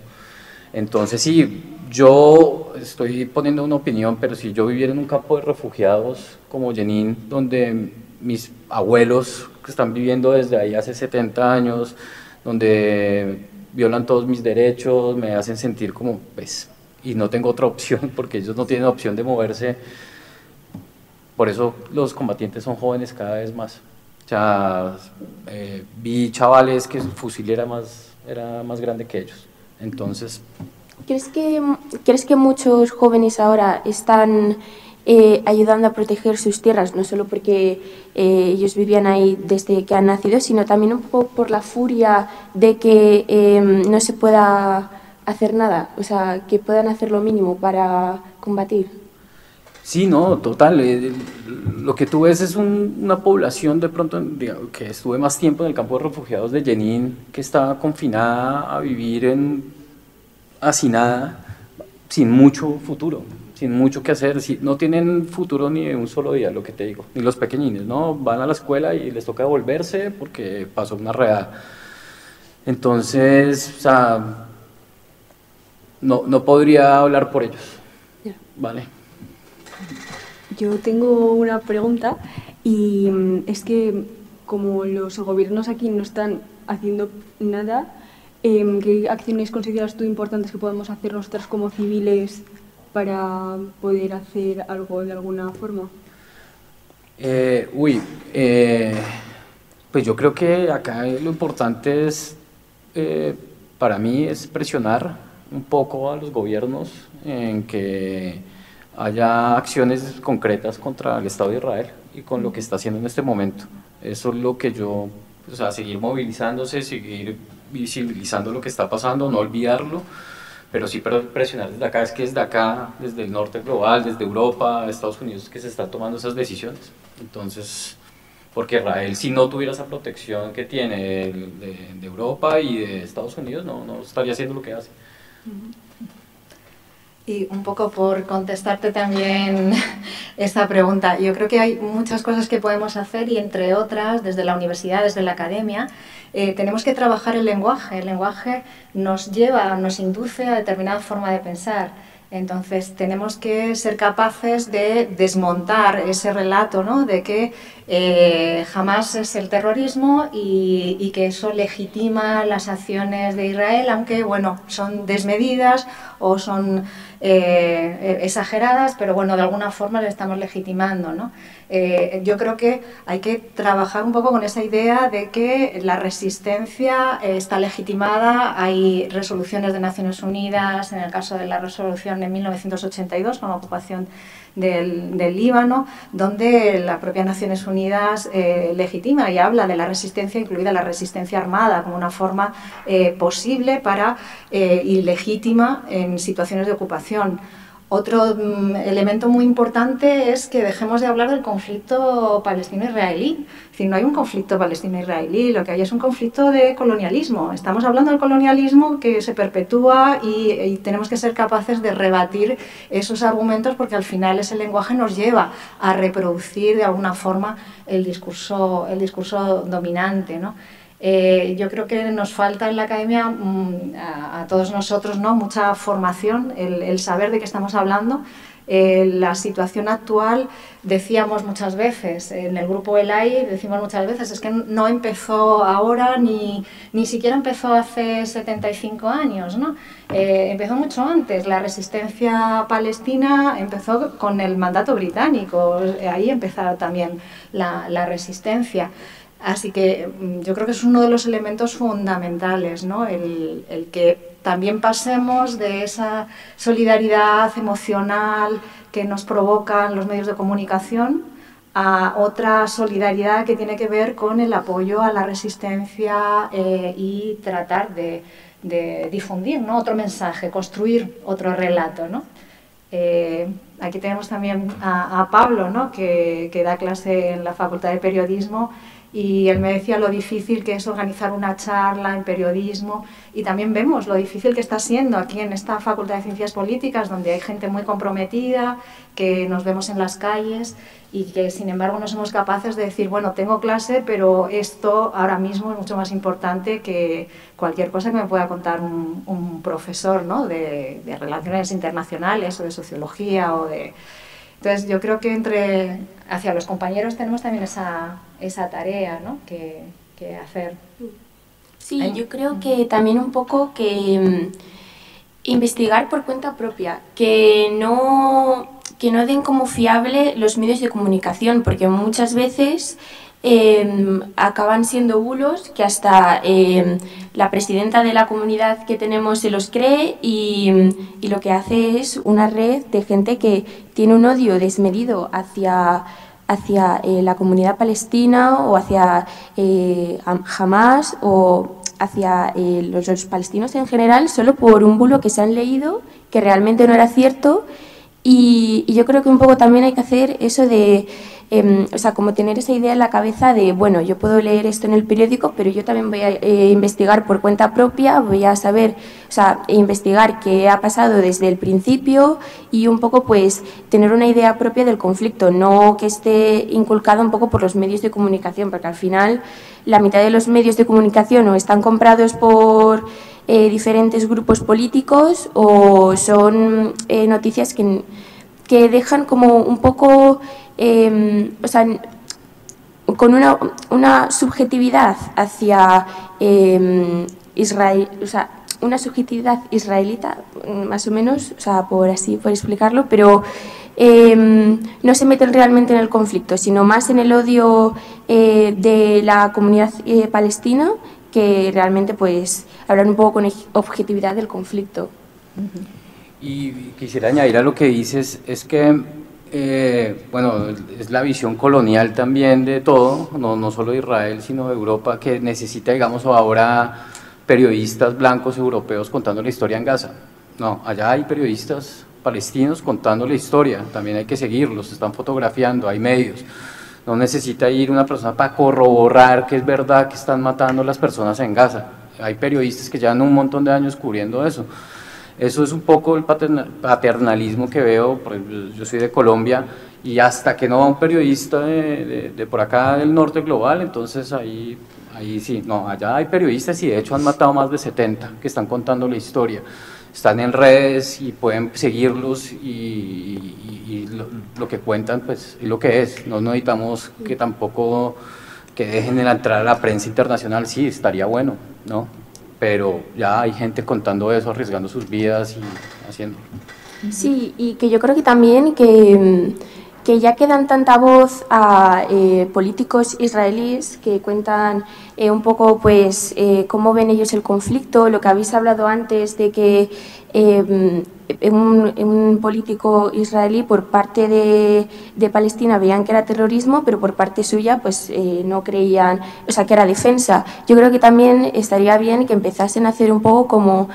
Entonces, sí, yo estoy poniendo una opinión, pero si yo viviera en un campo de refugiados como Jenin, donde mis abuelos que están viviendo desde ahí hace 70 años, donde violan todos mis derechos, me hacen sentir como, pues, y no tengo otra [LAUGHS] opción, porque ellos no tienen opción de moverse. Por eso los combatientes son jóvenes cada vez más. O sea, eh, vi chavales que su fusil era más, era más grande que ellos. Entonces, ¿Crees que, ¿Crees que muchos jóvenes ahora están eh, ayudando a proteger sus tierras, no solo porque eh, ellos vivían ahí desde que han nacido, sino también un poco por la furia de que eh, no se pueda hacer nada, o sea, que puedan hacer lo mínimo para combatir? Sí, no, total. eh, Lo que tú ves es un- una población de pronto digamos, que estuve más tiempo en el campo de refugiados de Jenin, que está confinada a vivir en hacinada, sin mucho futuro, sin mucho que hacer. si- no tienen futuro ni de un solo día, lo que te digo. Ni los pequeñines, ¿no? Van a la escuela y les toca devolverse porque pasó una redada. Entonces, o sea, no, no podría hablar por ellos. ¿Vale? Yo tengo una pregunta y mm, es que como los gobiernos aquí no están haciendo nada, em, ¿qué acciones consideras tú importantes que podemos hacer nosotras como civiles para poder hacer algo de alguna forma? Eh, uy, eh, Pues yo creo que acá lo importante es, eh, para mí, es presionar un poco a los gobiernos en que haya acciones concretas contra el Estado de Israel y con lo que está haciendo en este momento. Eso es lo que yo, o sea, seguir movilizándose, seguir visibilizando lo que está pasando, no olvidarlo, pero sí presionar desde acá, es que desde acá, desde el norte global, desde Europa, Estados Unidos, que se están tomando esas decisiones. Entonces, porque Israel, si no tuviera esa protección que tiene de, de Europa y de Estados Unidos, no, no estaría haciendo lo que hace. Y un poco por contestarte también [LAUGHS] esta pregunta, yo creo que hay muchas cosas que podemos hacer y entre otras, desde la universidad, desde la academia, eh, tenemos que trabajar el lenguaje. El lenguaje nos lleva, nos induce a determinada forma de pensar. Entonces tenemos que ser capaces de desmontar ese relato ¿no? de que eh, jamás es el terrorismo y, y, que eso legitima las acciones de Israel, aunque bueno, son desmedidas o son eh, exageradas, pero bueno, de alguna forma le estamos legitimando. ¿no? Eh, yo creo que hay que trabajar un poco con esa idea de que la resistencia está legitimada. Hay resoluciones de Naciones Unidas, en el caso de la resolución de 1982 con ocupación del, del Líbano, donde la propia Naciones Unidas eh, legitima y habla de la resistencia, incluida la resistencia armada, como una forma eh, posible para eh, y legítima en situaciones de ocupación. Otro mm, elemento muy importante es que dejemos de hablar del conflicto palestino-israelí. Es decir, no hay un conflicto palestino-israelí, lo que hay es un conflicto de colonialismo. Estamos hablando del colonialismo que se perpetúa y, y, tenemos que ser capaces de rebatir esos argumentos porque al final ese lenguaje nos lleva a reproducir de alguna forma el discurso, el discurso dominante. ¿no? Eh, yo creo que nos falta en la academia mm, a, todos nosotros ¿no? mucha formación, el, saber de qué estamos hablando. Eh, la situación actual, decíamos muchas veces, en el grupo ELAI decimos muchas veces, es que no empezó ahora ni, ni siquiera empezó hace 75 años, ¿no? Eh, empezó mucho antes. La resistencia palestina empezó con el mandato británico, ahí empezó también la resistencia. Así que mm, yo creo que es uno de los elementos fundamentales, ¿no? el, el, que también pasemos de esa solidaridad emocional que nos provocan los medios de comunicación a otra solidaridad que tiene que ver con el apoyo a la resistencia eh, y tratar de, de difundir ¿no? otro mensaje, construir otro relato. ¿no? Eh, aquí tenemos también a, a Pablo, ¿no? que, que da clase en la Facultad de Periodismo y él me decía lo difícil que es organizar una charla en periodismo y también vemos lo difícil que está siendo aquí en esta Facultad de Ciencias Políticas donde hay gente muy comprometida, que nos vemos en las calles y que sin embargo no somos capaces de decir, bueno, tengo clase, pero esto ahora mismo es mucho más importante que cualquier cosa que me pueda contar un, profesor ¿no? de, de relaciones internacionales o de sociología o de... Entonces yo creo que entre hacia los compañeros tenemos también esa, esa tarea ¿no? que, que, hacer. Sí, yo creo que también un poco que um, investigar por cuenta propia, que no, que no den como fiable los medios de comunicación, porque muchas veces eh, acaban siendo bulos que hasta eh, la presidenta de la comunidad que tenemos se los cree y, lo que hace es una red de gente que tiene un odio desmedido hacia, hacia eh, la comunidad palestina o hacia eh, Hamas o hacia eh, los, palestinos en general solo por un bulo que se han leído que realmente no era cierto. Y yo creo que un poco también hay que hacer eso de eh, o sea, como tener esa idea en la cabeza de, bueno, yo puedo leer esto en el periódico, pero yo también voy a eh, investigar por cuenta propia, voy a saber, o sea, investigar qué ha pasado desde el principio y un poco, pues, tener una idea propia del conflicto, no que esté inculcado un poco por los medios de comunicación, porque al final la mitad de los medios de comunicación o están comprados por eh, diferentes grupos políticos o son eh, noticias que, que dejan como un poco eh, o sea, con una, una subjetividad hacia eh, Israel, o sea, una subjetividad israelita, más o menos, o sea, por así, por explicarlo, pero em, no se meten realmente en el conflicto, sino más en el odio eh, de la comunidad eh, palestina que realmente pues hablar un poco con objetividad del conflicto. Y quisiera añadir a lo que dices, es que, eh, bueno, es la visión colonial también de todo, no, no solo de Israel, sino de Europa, que necesita, digamos, ahora periodistas blancos europeos contando la historia en Gaza. No, allá hay periodistas palestinos contando la historia, también hay que seguirlos, están fotografiando, hay medios. No necesita ir una persona para corroborar que es verdad que están matando a las personas en Gaza. Hay periodistas que llevan un montón de años cubriendo eso. Eso es un poco el paternalismo que veo, yo soy de Colombia, y hasta que no va un periodista de, de por acá del norte global, entonces ahí Ahí sí, no, allá hay periodistas y de hecho han matado más de 70 que están contando la historia. Están en redes y pueden seguirlos y, lo, que cuentan pues es lo que es. No necesitamos que tampoco que dejen de entrar a la prensa internacional, sí, estaría bueno, ¿no? Pero ya hay gente contando eso, arriesgando sus vidas y haciendo. Sí, y que yo creo que también que que ya quedan tanta voz a eh, políticos israelíes que cuentan eh, un poco pues eh, cómo ven ellos el conflicto, lo que habéis hablado antes de que un, un, político israelí por parte de, de, Palestina veían que era terrorismo, pero por parte suya pues no creían, o sea, que era defensa. Yo creo que también estaría bien que empezasen a hacer un poco como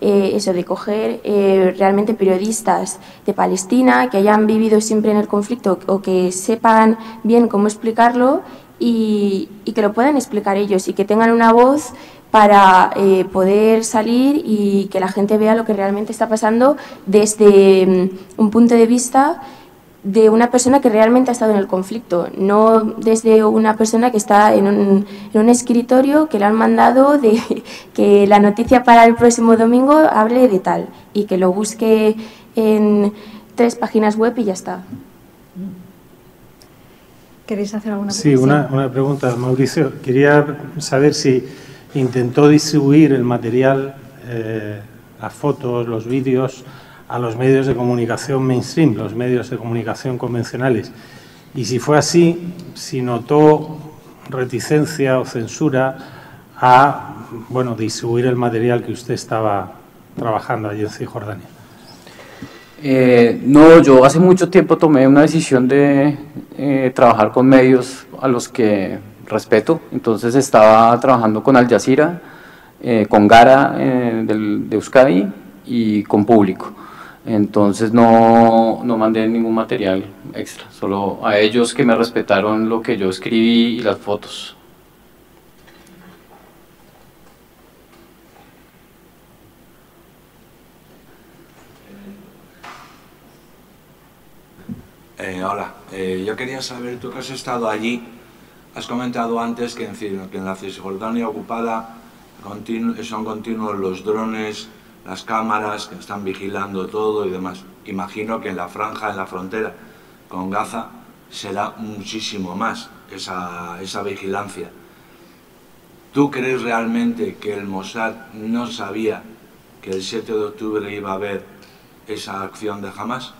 eh, eso de coger eh, realmente periodistas de Palestina que hayan vivido siempre en el conflicto o que sepan bien cómo explicarlo y, que lo puedan explicar ellos y que tengan una voz para eh, poder salir y que la gente vea lo que realmente está pasando desde mm, un punto de vista de una persona que realmente ha estado en el conflicto, no desde una persona que está en un, en un, escritorio que le han mandado de [LAUGHS] que la noticia para el próximo domingo hable de tal y que lo busque en tres páginas web y ya está. ¿Queréis hacer alguna pregunta? Sí, una, una pregunta, Mauricio. Quería saber si intentó distribuir el material, eh, las fotos, los vídeos, a los medios de comunicación mainstream, los medios de comunicación convencionales. Y si fue así, si notó reticencia o censura a bueno, distribuir el material que usted estaba trabajando allí en Cisjordania. Eh, no, yo hace mucho tiempo tomé una decisión de eh, trabajar con medios a los que respeto. Entonces estaba trabajando con Al Jazeera, eh, con Gara del, de Euskadi y con Público. Entonces no, no mandé ningún material extra, solo a ellos que me respetaron lo que yo escribí y las fotos. Eh, hola, eh, yo quería saber, tú que has estado allí, has comentado antes que en, que en la Cisjordania ocupada son continuos los drones, las cámaras que están vigilando todo y demás. Imagino que en la franja, en la frontera con Gaza, será muchísimo más esa, esa vigilancia. ¿Tú crees realmente que el Mossad no sabía que el 7 de octubre iba a haber esa acción de Hamas?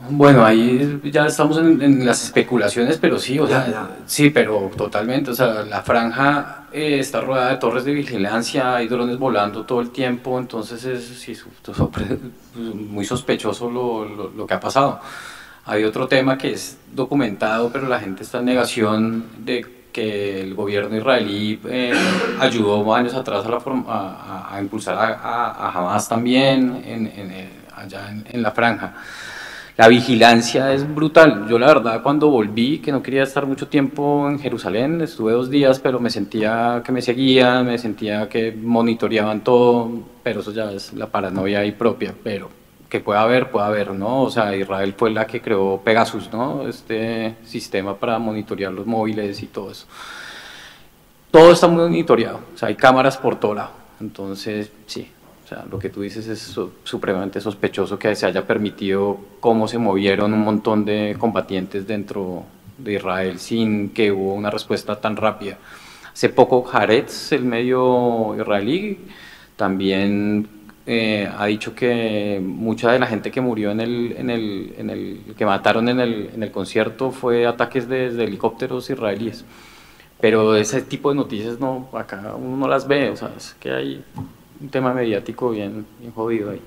Bueno, ahí ya estamos en, las especulaciones, pero sí, o sea, sí, pero totalmente, o sea, la franja eh, está rodeada de torres de vigilancia, hay drones volando todo el tiempo, entonces es sí, muy sospechoso lo, lo, que ha pasado. Hay otro tema que es documentado, pero la gente está en negación de que el gobierno israelí eh, ayudó años atrás a, a, impulsar a, Hamas también en, eh, allá en la franja la vigilancia es brutal. Yo la verdad cuando volví, que no quería estar mucho tiempo en Jerusalén, estuve dos días, pero me sentía que me seguían, me sentía que monitoreaban todo, pero eso ya es la paranoia ahí propia, pero que pueda haber, puede haber, ¿no? O sea, Israel fue la que creó Pegasus, ¿no? Este sistema para monitorear los móviles y todo eso. Todo está monitoreado, o sea, hay cámaras por todo lado. Entonces, sí, o sea, lo que tú dices es supremamente sospechoso que se haya permitido cómo se movieron un montón de combatientes dentro de Israel sin que hubo una respuesta tan rápida. Hace poco Haaretz, el medio israelí, también eh, ha dicho que mucha de la gente que murió en el, en el, en el que mataron en el, en el concierto fue ataques desde helicópteros israelíes. Pero ese tipo de noticias no, acá uno no las ve, o sea, es que hay un tema mediático bien, bien jodido ahí.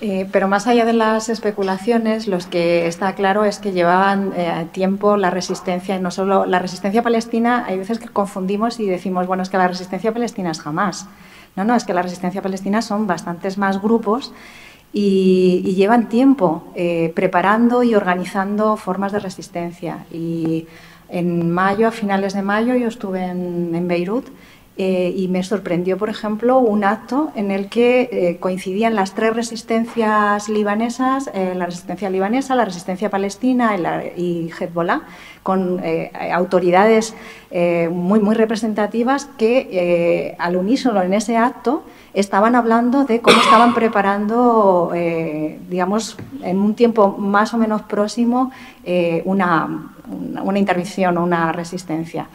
Eh, pero más allá de las especulaciones, lo que está claro es que llevaban eh, tiempo la resistencia, y no solo la resistencia palestina, hay veces que confundimos y decimos, bueno, es que la resistencia palestina es jamás. No, no, es que la resistencia palestina son bastantes más grupos y, llevan tiempo eh, preparando y organizando formas de resistencia. Y en mayo, a finales de mayo, yo estuve en, en Beirut eh, y me sorprendió, por ejemplo, un acto en el que eh, coincidían las tres resistencias libanesas, eh, la resistencia libanesa, la resistencia palestina y, Hezbollah, con autoridades muy, muy representativas que al unísono en ese acto estaban hablando de cómo estaban preparando, digamos, en un tiempo más o menos próximo, una, una intervención o una resistencia.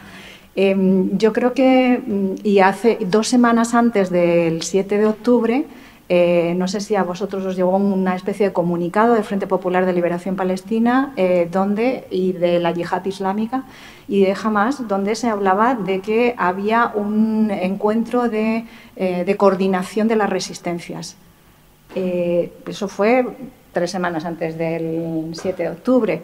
Em, yo creo que, mm, y hace dos semanas antes del 7 de octubre, eh, no sé si a vosotros os llegó una especie de comunicado del Frente Popular de Liberación Palestina eh, donde, y de la yihad islámica y de Hamas, donde se hablaba de que había un encuentro de, eh, de coordinación de las resistencias. eso fue tres semanas antes del 7 de octubre.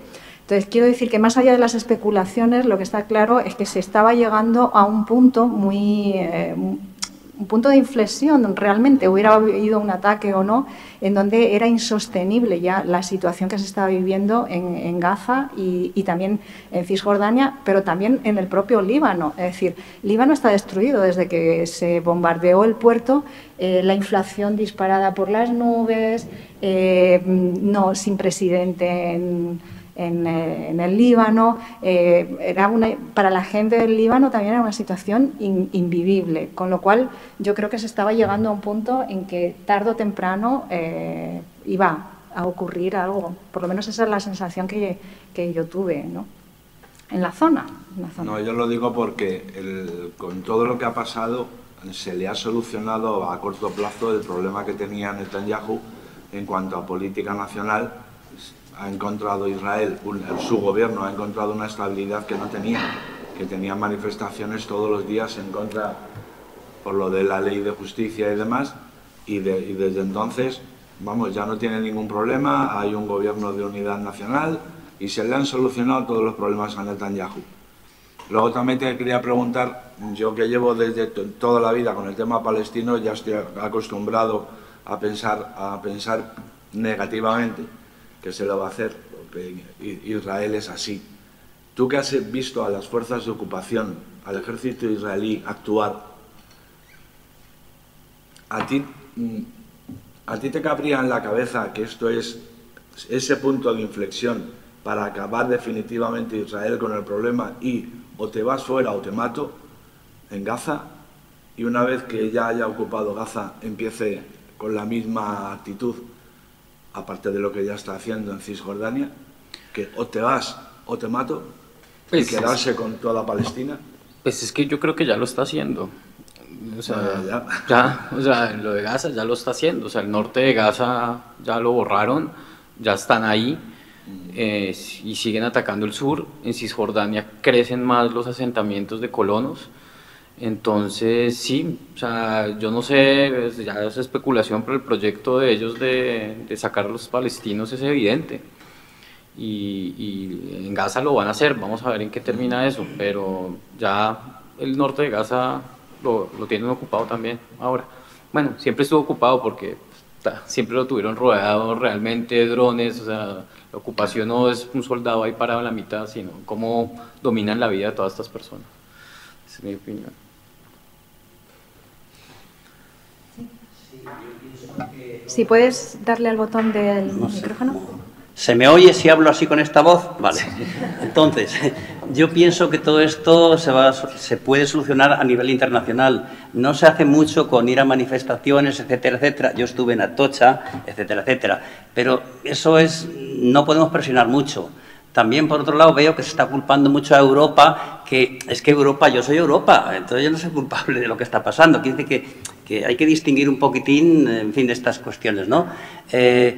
Entonces, quiero decir que más allá de las especulaciones, lo que está claro es que se estaba llegando a un punto muy... Eh, un punto de inflexión, realmente hubiera habido un ataque o no, en donde era insostenible ya la situación que se estaba viviendo en, Gaza y, también en Cisjordania, pero también en el propio Líbano. Es decir, Líbano está destruido desde que se bombardeó el puerto, eh, la inflación disparada por las nubes, eh, no sin presidente en eh, en, el Líbano. Eh, era una, para la gente del Líbano también era una situación invivible, con lo cual yo creo que se estaba llegando a un punto en que tarde o temprano eh, iba a ocurrir algo. Por lo menos esa es la sensación que, que yo tuve ¿no? en, la zona, No, yo lo digo porque con todo lo que ha pasado se le ha solucionado a corto plazo el problema que tenía Netanyahu en cuanto a política nacional ha encontrado Israel, su gobierno ha encontrado una estabilidad que no tenía, que tenía manifestaciones todos los días en contra por lo de la ley de justicia y demás, y, desde entonces, vamos, ya no tiene ningún problema, hay un gobierno de unidad nacional y se le han solucionado todos los problemas a Netanyahu. Luego también te quería preguntar, yo que llevo desde toda la vida con el tema palestino, ya estoy acostumbrado a pensar, a pensar negativamente que se lo va a hacer, Israel es así. Tú que has visto a las fuerzas de ocupación, al ejército israelí actuar, a ti, mm, a ti te cabría en la cabeza que esto es ese punto de inflexión para acabar definitivamente Israel con el problema y o te vas fuera o te mato en Gaza y una vez que ya haya ocupado Gaza empiece con la misma actitud aparte de lo que ya está haciendo en Cisjordania, que o te vas o te mato pues y quedarse con toda Palestina? Pues es que yo creo que ya lo está haciendo. O sea, ya. ya. o sea, lo de Gaza ya lo está haciendo. O sea, el norte de Gaza ya lo borraron, ya están ahí mm. eh, y siguen atacando el sur. En Cisjordania crecen más los asentamientos de colonos. Entonces, sí, o sea, yo no sé, ya es especulación, pero el proyecto de ellos de, sacar a los palestinos es evidente. Y, en Gaza lo van a hacer, vamos a ver en qué termina eso, pero ya el norte de Gaza lo, tienen ocupado también ahora. Bueno, siempre estuvo ocupado porque siempre lo tuvieron rodeado realmente, drones, o sea, la ocupación no es un soldado ahí parado en la mitad, sino cómo dominan la vida de todas estas personas. Esa es mi opinión. Si puedes darle al botón del micrófono. ¿Se me oye si hablo así con esta voz? Vale. Entonces, yo pienso que todo esto se, va, se puede solucionar a nivel internacional. No se hace mucho con ir a manifestaciones, etcétera, etcétera. Yo estuve en Atocha, etcétera, etcétera. Pero eso es, no podemos presionar mucho. También, por otro lado, veo que se está culpando mucho a Europa, que es que Europa, yo soy Europa, entonces yo no soy culpable de lo que está pasando. Quiere decir que, hay que distinguir un poquitín, en fin, de estas cuestiones, ¿no? Eh,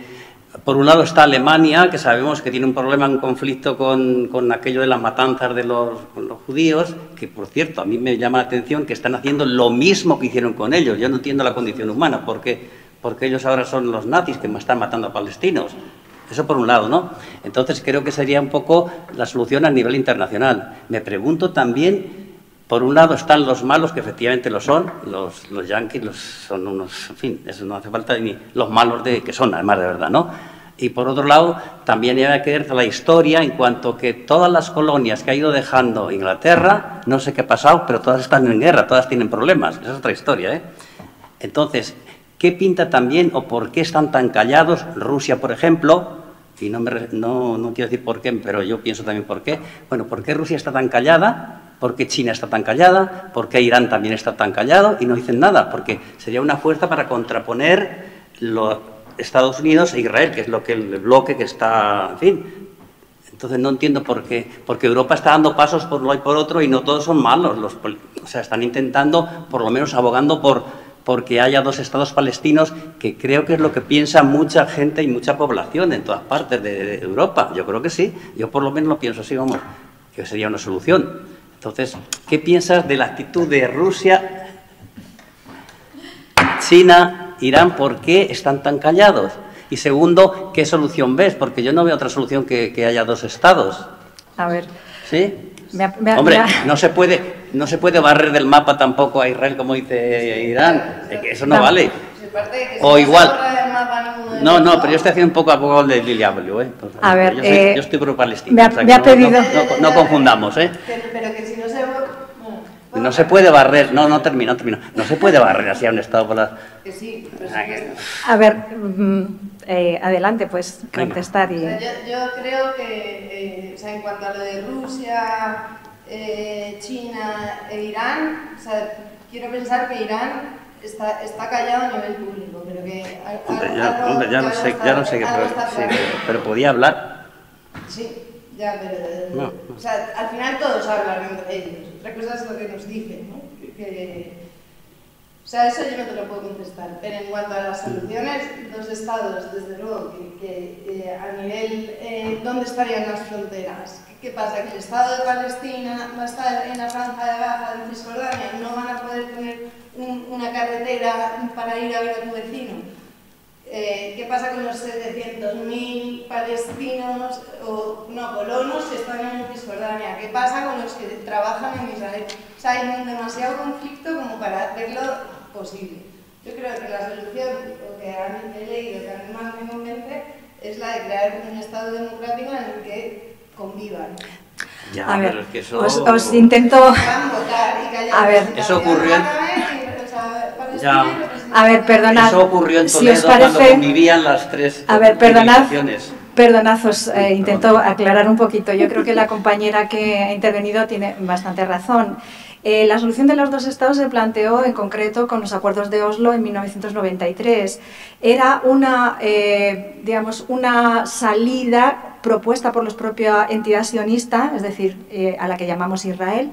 por un lado está Alemania, que sabemos que tiene un problema, un conflicto con, con aquello de las matanzas de los, los, judíos, que por cierto, a mí me llama la atención que están haciendo lo mismo que hicieron con ellos. Yo no entiendo la condición humana, porque, porque ellos ahora son los nazis que están matando a palestinos. Eso por un lado, ¿no? Entonces creo que sería un poco la solución a nivel internacional. Me pregunto también, por un lado están los malos, que efectivamente lo son, los, yanquis los, son unos, en fin, eso no hace falta ni los malos de que son, además de verdad, ¿no? Y por otro lado, también hay que ver la historia en cuanto que todas las colonias que ha ido dejando Inglaterra, no sé qué ha pasado, pero todas están en guerra, todas tienen problemas. Esa es otra historia, ¿eh? Entonces, ¿qué pinta también o por qué están tan callados? Rusia, por ejemplo, y no, me, no, quiero decir por qué, pero yo pienso también por qué. Bueno, ¿por qué Rusia está tan callada? ¿Por qué China está tan callada? ¿Por qué Irán también está tan callado? Y no dicen nada, porque sería una fuerza para contraponer los Estados Unidos e Israel, que es lo que el bloque que está, en fin. Entonces no entiendo por qué, porque Europa está dando pasos por uno y por otro y no todos son malos. Los, o sea, están intentando, por lo menos abogando por porque haya dos estados palestinos, que creo que es lo que piensa mucha gente y mucha población en todas partes de Europa. Yo creo que sí, yo por lo menos lo pienso así, vamos, que sería una solución. Entonces, ¿qué piensas de la actitud de Rusia, China, Irán? ¿Por qué están tan callados? Y segundo, ¿qué solución ves? Porque yo no veo otra solución que, que haya dos estados. A ver. ¿Sí? Me ha, me ha, Hombre, me ha... no se puede no se puede barrer del mapa tampoco a Israel como dice Irán. Eso no, vale. O igual. No, no, pero yo estoy haciendo un poco a poco de diablo, ¿eh? A ver, yo, soy, eh, yo estoy pro palestino. me ha- o sea, me ha no- pedido- No, no- no confundamos, ¿eh? Pero, pero que si no se... Bueno, No se puede barrer. No, no termino, no termino. No se puede barrer así a un Estado por la. que sí, por Ah. A ver, mm, eh, adelante, pues contestar O y... sea, yo, yo creo que, eh, o sea, en cuanto a lo de Rusia, eh, China e Irán, o sea, quiero pensar que Irán está, está callado a nivel público, pero que... al- ya, algo- hombre, ya no sé, está- ya no sé qué. Pero, sí, pero podía hablar. Sí, ya, pero... No. O sea, al final todos hablan entre ellos. Otra cosa es lo que nos dicen, ¿no? Que- sea, eso yo no te lo puedo contestar. Pero en cuanto a las soluciones, dos estados, desde luego, que, que, eh, a nivel... eh, ¿Dónde estarían las fronteras? ¿Qué, qué pasa? ¿Que el Estado de Palestina va a estar en la franja de Gaza, en Cisjordania? ¿No van a poder tener un- una carretera para ir a ver a tu vecino? Eh, ¿Qué pasa con los 700.000 palestinos o no colonos que están en Cisjordania? ¿Qué pasa con los que trabajan en Israel? O sea, hay un demasiado conflicto como para verlo posible. Yo creo que la solución, que a mí he leído, que a mí más me convence, es la de crear un Estado democrático en el que convivan. Ya, A ver, pero es que eso. os, os intento... A ver. Eso ocurrió en- Ya. A ver, perdonad. Eso ocurrió en si os cuando parece... convivían las tres A ver, perdonad, perdonad, os eh, intento aclarar un poquito. Yo creo que la compañera que ha intervenido tiene bastante razón. Eh, la solución de los dos estados se planteó en concreto con los acuerdos de Oslo en 1993. Era una, eh, digamos, una salida propuesta por la propia entidad sionista, es decir, eh, a la que llamamos Israel,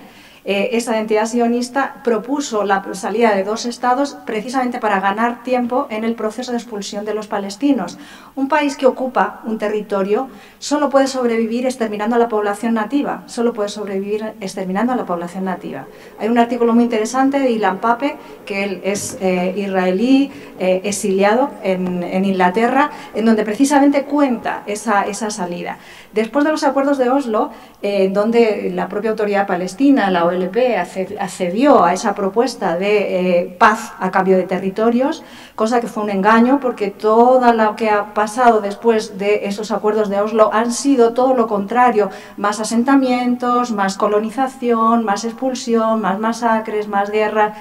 eh, esa entidad sionista propuso la salida de dos estados precisamente para ganar tiempo en el proceso de expulsión de los palestinos. Un país que ocupa un territorio solo puede sobrevivir exterminando a la población nativa, solo puede sobrevivir exterminando a la población nativa. Hay un artículo muy interesante de Ilan Pape, que él es eh, israelí, eh, exiliado en, en Inglaterra, en donde precisamente cuenta esa, esa salida. Después de los acuerdos de Oslo, eh, donde la propia autoridad palestina, la OLP, acce- accedió a esa propuesta de eh, paz a cambio de territorios, cosa que fue un engaño porque todo lo que ha pasado después de esos acuerdos de Oslo han sido todo lo contrario, más asentamientos, más colonización, más expulsión, más masacres, más guerra.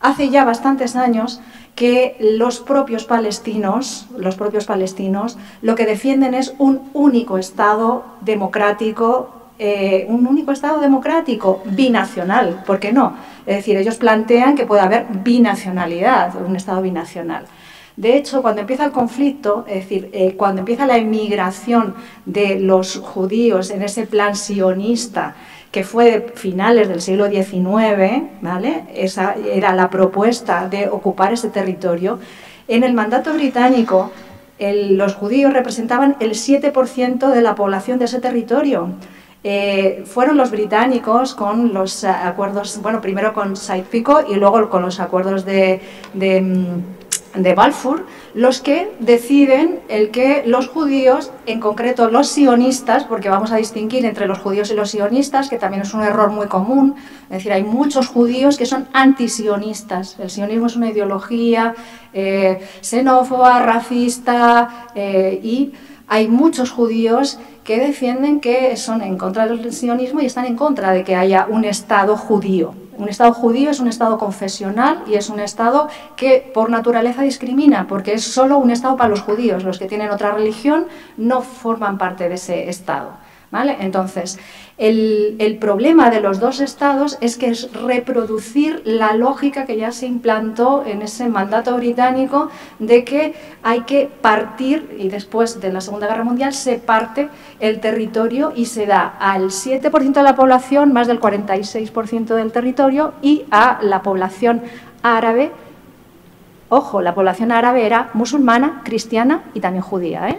Hace ya bastantes años que los propios palestinos, los propios palestinos, lo que defienden es un único Estado democrático, eh, un único Estado democrático binacional, ¿por qué no? Es decir, ellos plantean que puede haber binacionalidad, un Estado binacional. De hecho, cuando empieza el conflicto, es decir, eh, cuando empieza la emigración de los judíos en ese plan sionista, que fue finales del siglo XIX, ¿vale? esa era la propuesta de ocupar ese territorio, en el mandato británico los judíos representaban el 7% de la población de ese territorio. Eh, fueron los británicos con los acuerdos, bueno, primero con Sykes-Picot y luego con los acuerdos de, de mm, de Balfour los que deciden el que los judíos, en concreto los sionistas, porque vamos a distinguir entre los judíos y los sionistas, que también es un error muy común, es decir, hay muchos judíos que son antisionistas. El sionismo es una ideología eh, xenófoba, racista eh, y hay muchos judíos que defienden que son en contra del sionismo y están en contra de que haya un Estado judío. Un Estado judío es un Estado confesional y es un Estado que por naturaleza discrimina, porque es solo un Estado para los judíos. Los que tienen otra religión no forman parte de ese Estado. Entonces, el, problema de los dos estados es que es reproducir la lógica que ya se implantó en ese mandato británico de que hay que partir, y después de la Segunda Guerra Mundial se parte el territorio y se da al 7% de la población, más del 46% del territorio, y a la población árabe. Ojo, la población árabe era musulmana, cristiana y también judía, ¿eh?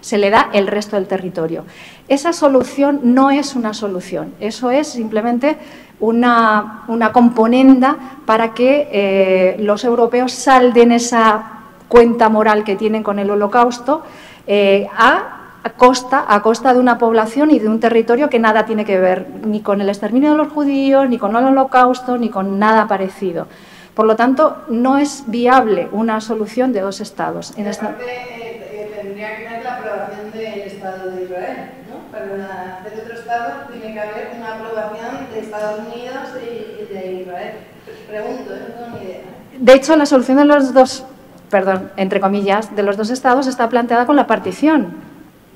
Se le da el resto del territorio. Esa solución no es una solución, eso es simplemente una, componenda para que eh, los europeos salden esa cuenta moral que tienen con el holocausto eh, a costa, a costa de una población y de un territorio que nada tiene que ver ni con el exterminio de los judíos, ni con el holocausto, ni con nada parecido. Por lo tanto, no es viable una solución de dos estados. Tendría que haber la aprobación del Estado de Israel, ¿no? Para hacer otro Estado tiene que haber una aprobación de Estados Unidos y de Israel. Pregunto, ¿eh? no tengo ni idea. De hecho, la solución de los dos, perdón, entre comillas, de los dos estados está planteada con la partición.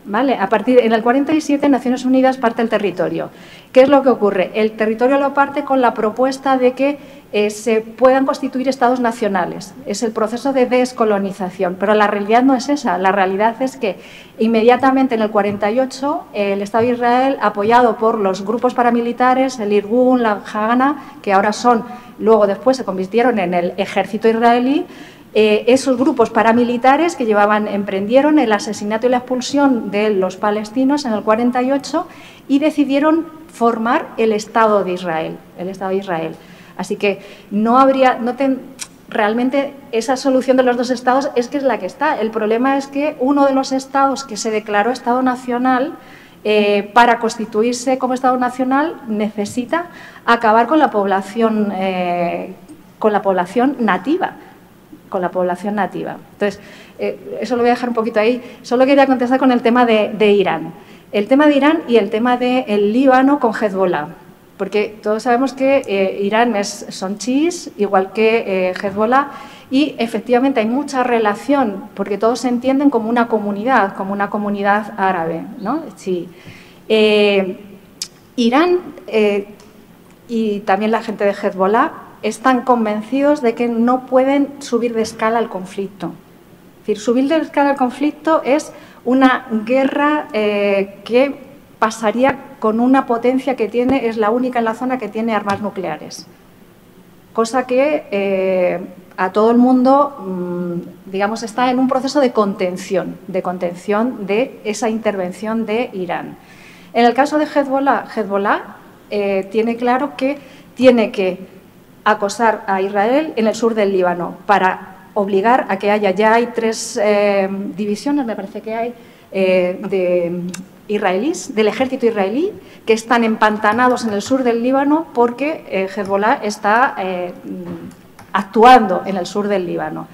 ¿Vale? A partir, en el 47 Naciones Unidas parte el territorio. ¿Qué es lo que ocurre? El territorio lo parte con la propuesta de que eh, se puedan constituir estados nacionales. Es el proceso de descolonización, pero la realidad no es esa. La realidad es que inmediatamente en el 48 el Estado de Israel, apoyado por los grupos paramilitares, el Irgun, la Hagana, que ahora son, luego después se convirtieron en el ejército israelí, eh, esos grupos paramilitares que llevaban, emprendieron el asesinato y la expulsión de los palestinos en el 48 y decidieron formar el Estado de Israel, el Estado de Israel. Así que no habría, realmente esa solución de los dos estados es que es la que está. El problema es que uno de los estados que se declaró Estado nacional eh, para constituirse como Estado nacional necesita acabar con la población, eh, con la población nativa con la población nativa. Entonces, eh, eso lo voy a dejar un poquito ahí. Solo quería contestar con el tema de, Irán. El tema de Irán y el tema del Líbano con Hezbollah porque todos sabemos que eh, Irán es, son chiíes, igual que eh, Hezbollah, y efectivamente hay mucha relación, porque todos se entienden como una comunidad, como una comunidad árabe. ¿no? Sí. Eh, Irán y también la gente de Hezbollah están convencidos de que no pueden subir de escala el conflicto. Es decir, subir de escala el conflicto es una guerra que pasaría con una potencia que tiene, es la única en la zona que tiene armas nucleares. Cosa que eh, a todo el mundo, mm, digamos, está en un proceso de contención, de contención de esa intervención de Irán. En el caso de Hezbollah, Hezbollah eh, tiene claro que tiene que acosar a Israel en el sur del Líbano para obligar a que haya, ya hay tres eh, divisiones, me parece que hay, de israelíes, del ejército israelí, que están empantanados en el sur del Líbano porque eh, Hezbollah está eh, actuando en el sur del Líbano.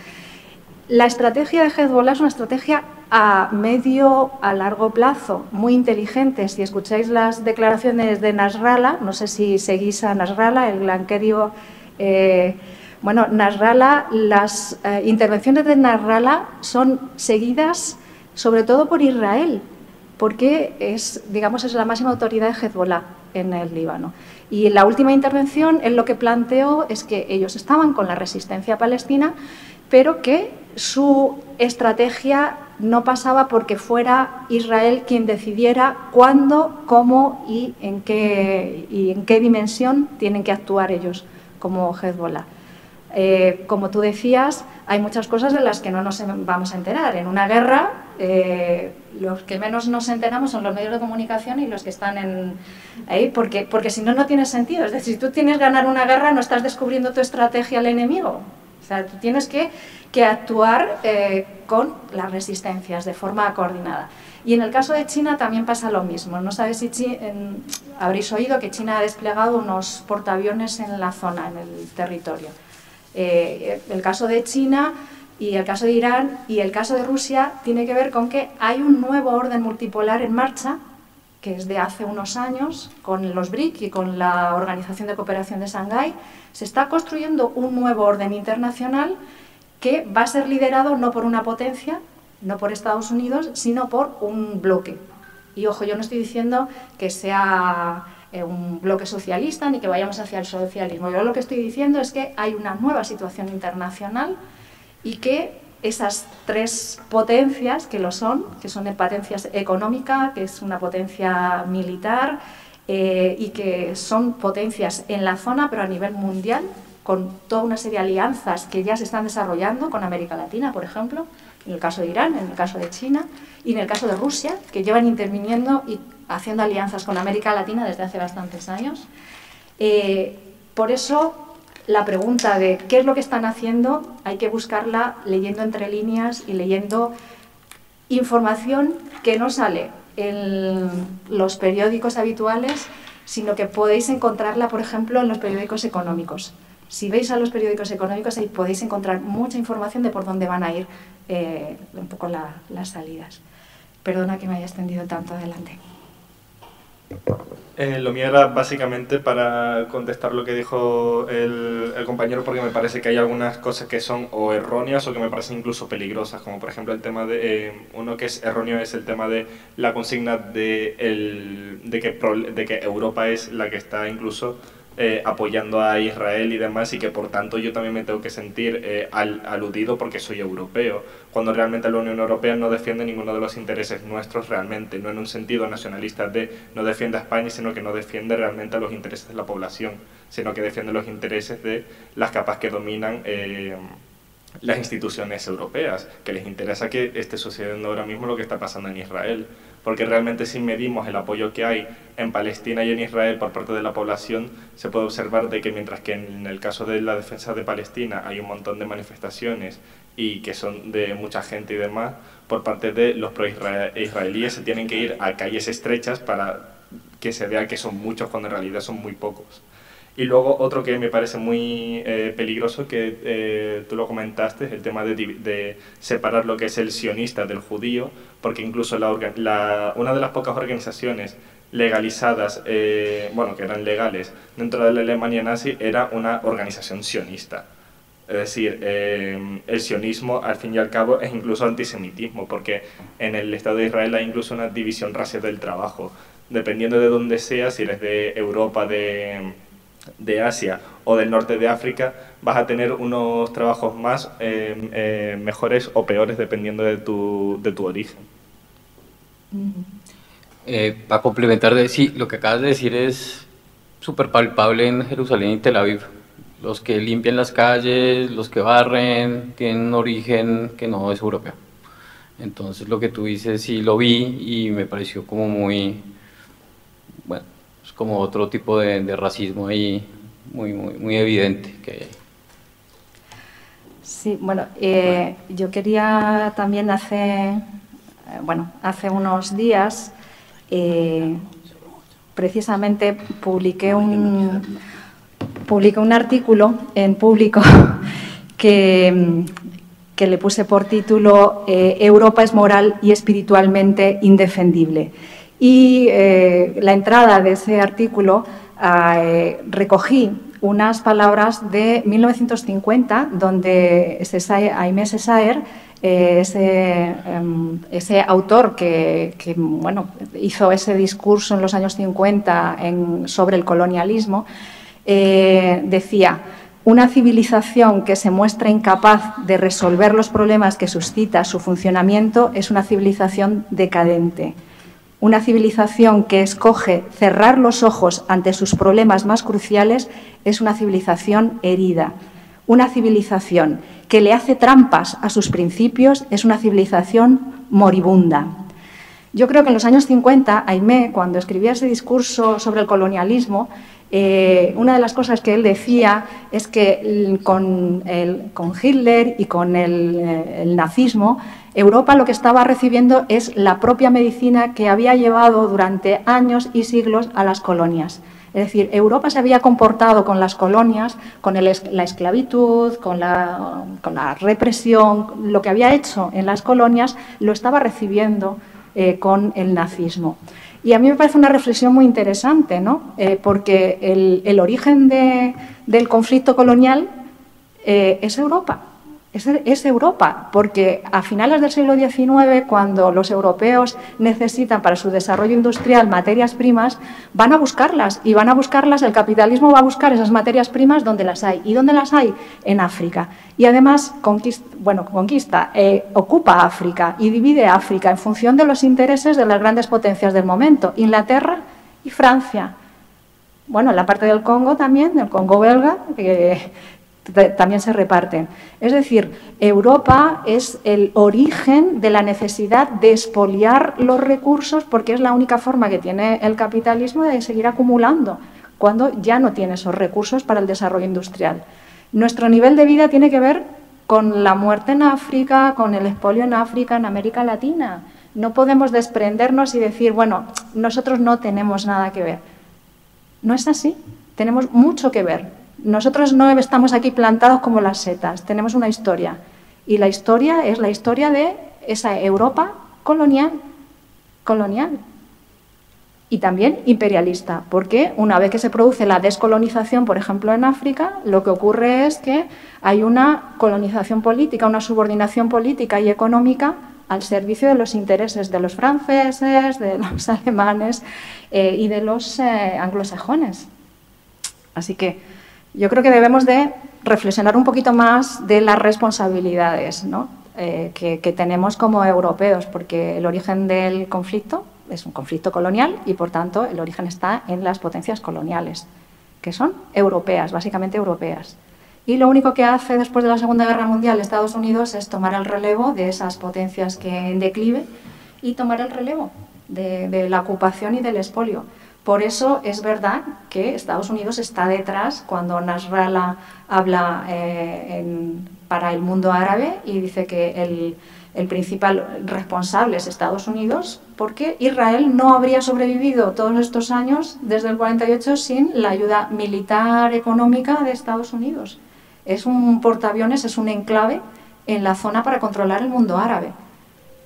La estrategia de Hezbollah es una estrategia a medio, a largo plazo, muy inteligente. Si escucháis las declaraciones de Nasrallah, no sé si seguís a Nasrallah, el glanquerio... Eh, bueno, Nasrallah, las intervenciones de Nasrallah son seguidas sobre todo por Israel, porque es, digamos, es la máxima autoridad de Hezbollah en el Líbano. Y la última intervención, él lo que planteó es que ellos estaban con la resistencia palestina, pero que su estrategia no pasaba porque fuera Israel quien decidiera cuándo, cómo y en qué, y en qué dimensión tienen que actuar ellos como Hezbollah. Eh, como tú decías, hay muchas cosas de las que no nos vamos a enterar. En una guerra, eh, los que menos nos enteramos son los medios de comunicación y los que están en, ahí, porque, porque si no, no tiene sentido. Es decir, si tú tienes ganar una guerra, no estás descubriendo tu estrategia al enemigo. O sea, tú tienes que, que actuar eh, con las resistencias de forma coordinada. Y en el caso de China también pasa lo mismo. No sabes si habréis oído que China ha desplegado unos portaaviones en la zona, en el territorio. Eh, el caso de China y el caso de Irán y el caso de Rusia tiene que ver con que hay un nuevo orden multipolar en marcha, que es de hace unos años, con los BRIC y con la Organización de Cooperación de Shanghái, se está construyendo un nuevo orden internacional que va a ser liderado no por una potencia, no por Estados Unidos, sino por un bloque. Y ojo, yo no estoy diciendo que sea eh, un bloque socialista ni que vayamos hacia el socialismo. Yo lo que estoy diciendo es que hay una nueva situación internacional y que esas tres potencias que lo son, que son potencias económica, que es una potencia militar eh, y que son potencias en la zona pero a nivel mundial, con toda una serie de alianzas que ya se están desarrollando con América Latina, por ejemplo, en el caso de Irán, en el caso de China y en el caso de Rusia, que llevan interviniendo y haciendo alianzas con América Latina desde hace bastantes años. Eh, por eso, la pregunta de qué es lo que están haciendo hay que buscarla leyendo entre líneas y leyendo información que no sale en los periódicos habituales, sino que podéis encontrarla, por ejemplo, en los periódicos económicos. Si veis a los periódicos económicos, ahí podéis encontrar mucha información de por dónde van a ir eh, un poco las salidas. Perdona que me haya extendido tanto adelante. Eh, lo mío era básicamente para contestar lo que dijo el, compañero, porque me parece que hay algunas cosas que son o erróneas o que me parecen incluso peligrosas, como por ejemplo el tema de, eh, uno que es erróneo es el tema de la consigna de, el, de, que, de que Europa es la que está incluso eh, apoyando a Israel y demás y que por tanto yo también me tengo que sentir eh, aludido porque soy europeo, cuando realmente la Unión Europea no defiende ninguno de los intereses nuestros realmente, no en un sentido nacionalista de no defiende a España, sino que no defiende realmente los intereses de la población, sino que defiende los intereses de las capas que dominan. Eh, las instituciones europeas, que les interesa que esté sucediendo ahora mismo lo que está pasando en Israel porque realmente si medimos el apoyo que hay en Palestina y en Israel por parte de la población, se puede observar de que mientras que en el caso de la defensa de Palestina hay un montón de manifestaciones y que son de mucha gente y demás, por parte de los pro-israelíes se tienen que ir a calles estrechas para que se vea que son muchos cuando en realidad son muy pocos. Y luego otro que me parece muy eh, peligroso, que eh, tú lo comentaste, es el tema de, de, separar lo que es el sionista del judío, porque incluso la, la, una de las pocas organizaciones legalizadas, eh, bueno, que eran legales dentro de la Alemania nazi, era una organización sionista. Es decir, el sionismo al fin y al cabo es incluso antisemitismo, porque en el Estado de Israel hay incluso una división racial del trabajo. Dependiendo de dónde seas, si eres de Europa, de de Asia o del norte de África, vas a tener unos trabajos más eh, eh, mejores o peores dependiendo de tu, de tu origen. Eh, para complementar, de, sí, lo que acabas de decir es súper palpable en Jerusalén y Tel Aviv. Los que limpian las calles, los que barren, tienen un origen que no es europeo. Entonces lo que tú dices sí lo vi y me pareció como muy, como otro tipo de, racismo ahí muy, muy, muy evidente que Sí, bueno, eh, yo quería también hace, eh, bueno, hace unos días eh, precisamente publiqué un, publiqué un artículo en público [LAUGHS] que, que le puse por título Europa es moral y espiritualmente indefendible y eh, la entrada de ese artículo eh, recogí unas palabras de 1950, donde Aimé Césaire eh, ese, em, autor que, bueno, hizo ese discurso en los años 50 sobre el colonialismo, eh, decía, una civilización que se muestra incapaz de resolver los problemas que suscita su funcionamiento es una civilización decadente. Una civilización que escoge cerrar los ojos ante sus problemas más cruciales es una civilización herida. Una civilización que le hace trampas a sus principios es una civilización moribunda. Yo creo que en los años 50, Aimé, cuando escribía ese discurso sobre el colonialismo, eh, una de las cosas que él decía es que con, Hitler y con el, el, nazismo, Europa lo que estaba recibiendo es la propia medicina que había llevado durante años y siglos a las colonias. Es decir, Europa se había comportado con las colonias, con la esclavitud, con la, represión, lo que había hecho en las colonias lo estaba recibiendo eh, con el nazismo. Y a mí me parece una reflexión muy interesante, ¿no? Eh, porque el, origen del conflicto colonial eh, es Europa es, Europa, porque a finales del siglo XIX, cuando los europeos necesitan para su desarrollo industrial materias primas, van a buscarlas y van a buscarlas, el capitalismo va a buscar esas materias primas donde las hay. ¿Y dónde las hay? En África. Y además conquista, eh, ocupa África y divide África en función de los intereses de las grandes potencias del momento, Inglaterra y Francia. Bueno, la parte del Congo también, del Congo belga, que también se reparten. Es decir, Europa es el origen de la necesidad de expoliar los recursos porque es la única forma que tiene el capitalismo de seguir acumulando cuando ya no tiene esos recursos para el desarrollo industrial. Nuestro nivel de vida tiene que ver con la muerte en África, con el expolio en África, en América Latina. No podemos desprendernos y decir, bueno, nosotros no tenemos nada que ver. No es así, tenemos mucho que ver nosotros no estamos aquí plantados como las setas, tenemos una historia. Y la historia es la historia de esa Europa colonial, colonial. Y también imperialista, porque una vez que se produce la descolonización, por ejemplo, en África, lo que ocurre es que hay una colonización política, una subordinación política y económica al servicio de los intereses de los franceses, de los [LAUGHS] alemanes eh, y de los eh, anglosajones. Así que yo creo que debemos de reflexionar un poquito más de las responsabilidades eh, que, tenemos como europeos, porque el origen del conflicto es un conflicto colonial y, por tanto, el origen está en las potencias coloniales, que son europeas, básicamente europeas. Y lo único que hace después de la Segunda Guerra Mundial Estados Unidos es tomar el relevo de esas potencias que en declive y tomar el relevo de la ocupación y del expolio. Por eso es verdad que Estados Unidos está detrás cuando Nasrallah habla eh, para el mundo árabe y dice que el, principal responsable es Estados Unidos, porque Israel no habría sobrevivido todos estos años, desde el 48, sin la ayuda militar, económica de Estados Unidos. Es un portaaviones, es un enclave en la zona para controlar el mundo árabe.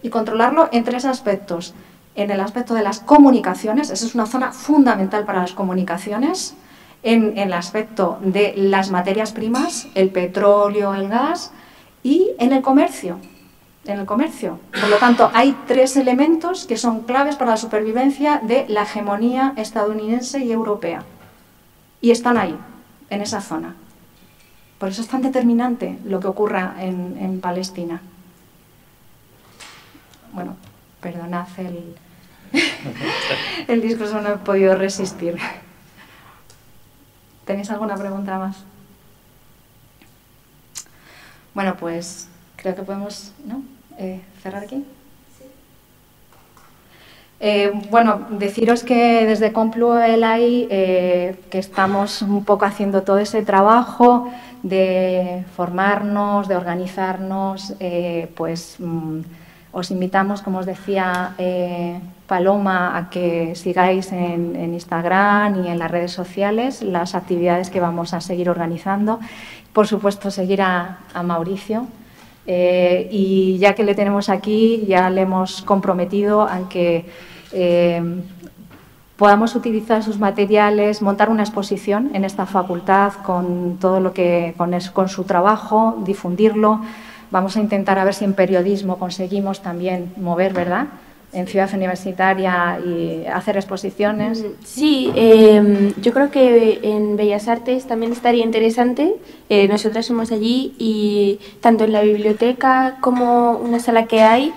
Y controlarlo en tres aspectos en el aspecto de las comunicaciones, esa es una zona fundamental para las comunicaciones, en, el aspecto de las materias primas, el petróleo, el gas, y en el comercio. En el comercio. Por lo tanto, hay tres elementos que son claves para la supervivencia de la hegemonía estadounidense y europea. Y están ahí, en esa zona. Por eso es tan determinante lo que ocurra en, en Palestina. Bueno, perdonad el, [LAUGHS] el discurso, no he podido resistir. [LAUGHS] ¿Tenéis alguna pregunta más? Bueno, pues creo que podemos eh, cerrar aquí. Eh, bueno, deciros que desde Complu eh, que estamos un poco haciendo todo ese trabajo de formarnos, de organizarnos, eh, pues mm, os invitamos, como os decía eh, Paloma, a que sigáis en, Instagram y en las redes sociales las actividades que vamos a seguir organizando. Por supuesto, seguir a, Mauricio. Eh, y ya que le tenemos aquí, ya le hemos comprometido a que eh, podamos utilizar sus materiales, montar una exposición en esta facultad con todo lo que con, con su trabajo, difundirlo Vamos a intentar a ver si en periodismo conseguimos también mover, ¿verdad? En Ciudad Universitaria y hacer exposiciones. Sí, eh, yo creo que en Bellas Artes también estaría interesante. Eh, nosotras somos allí y tanto en la biblioteca como una sala que hay,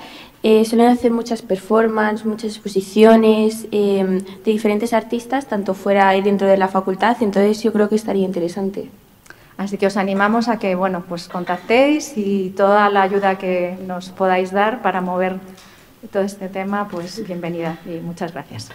eh, suelen hacer muchas performances, muchas exposiciones eh, de diferentes artistas, tanto fuera y dentro de la facultad, entonces yo creo que estaría interesante. Así que os animamos a que bueno, pues contactéis y toda la ayuda que nos podáis dar para mover todo este tema, pues bienvenida y muchas gracias.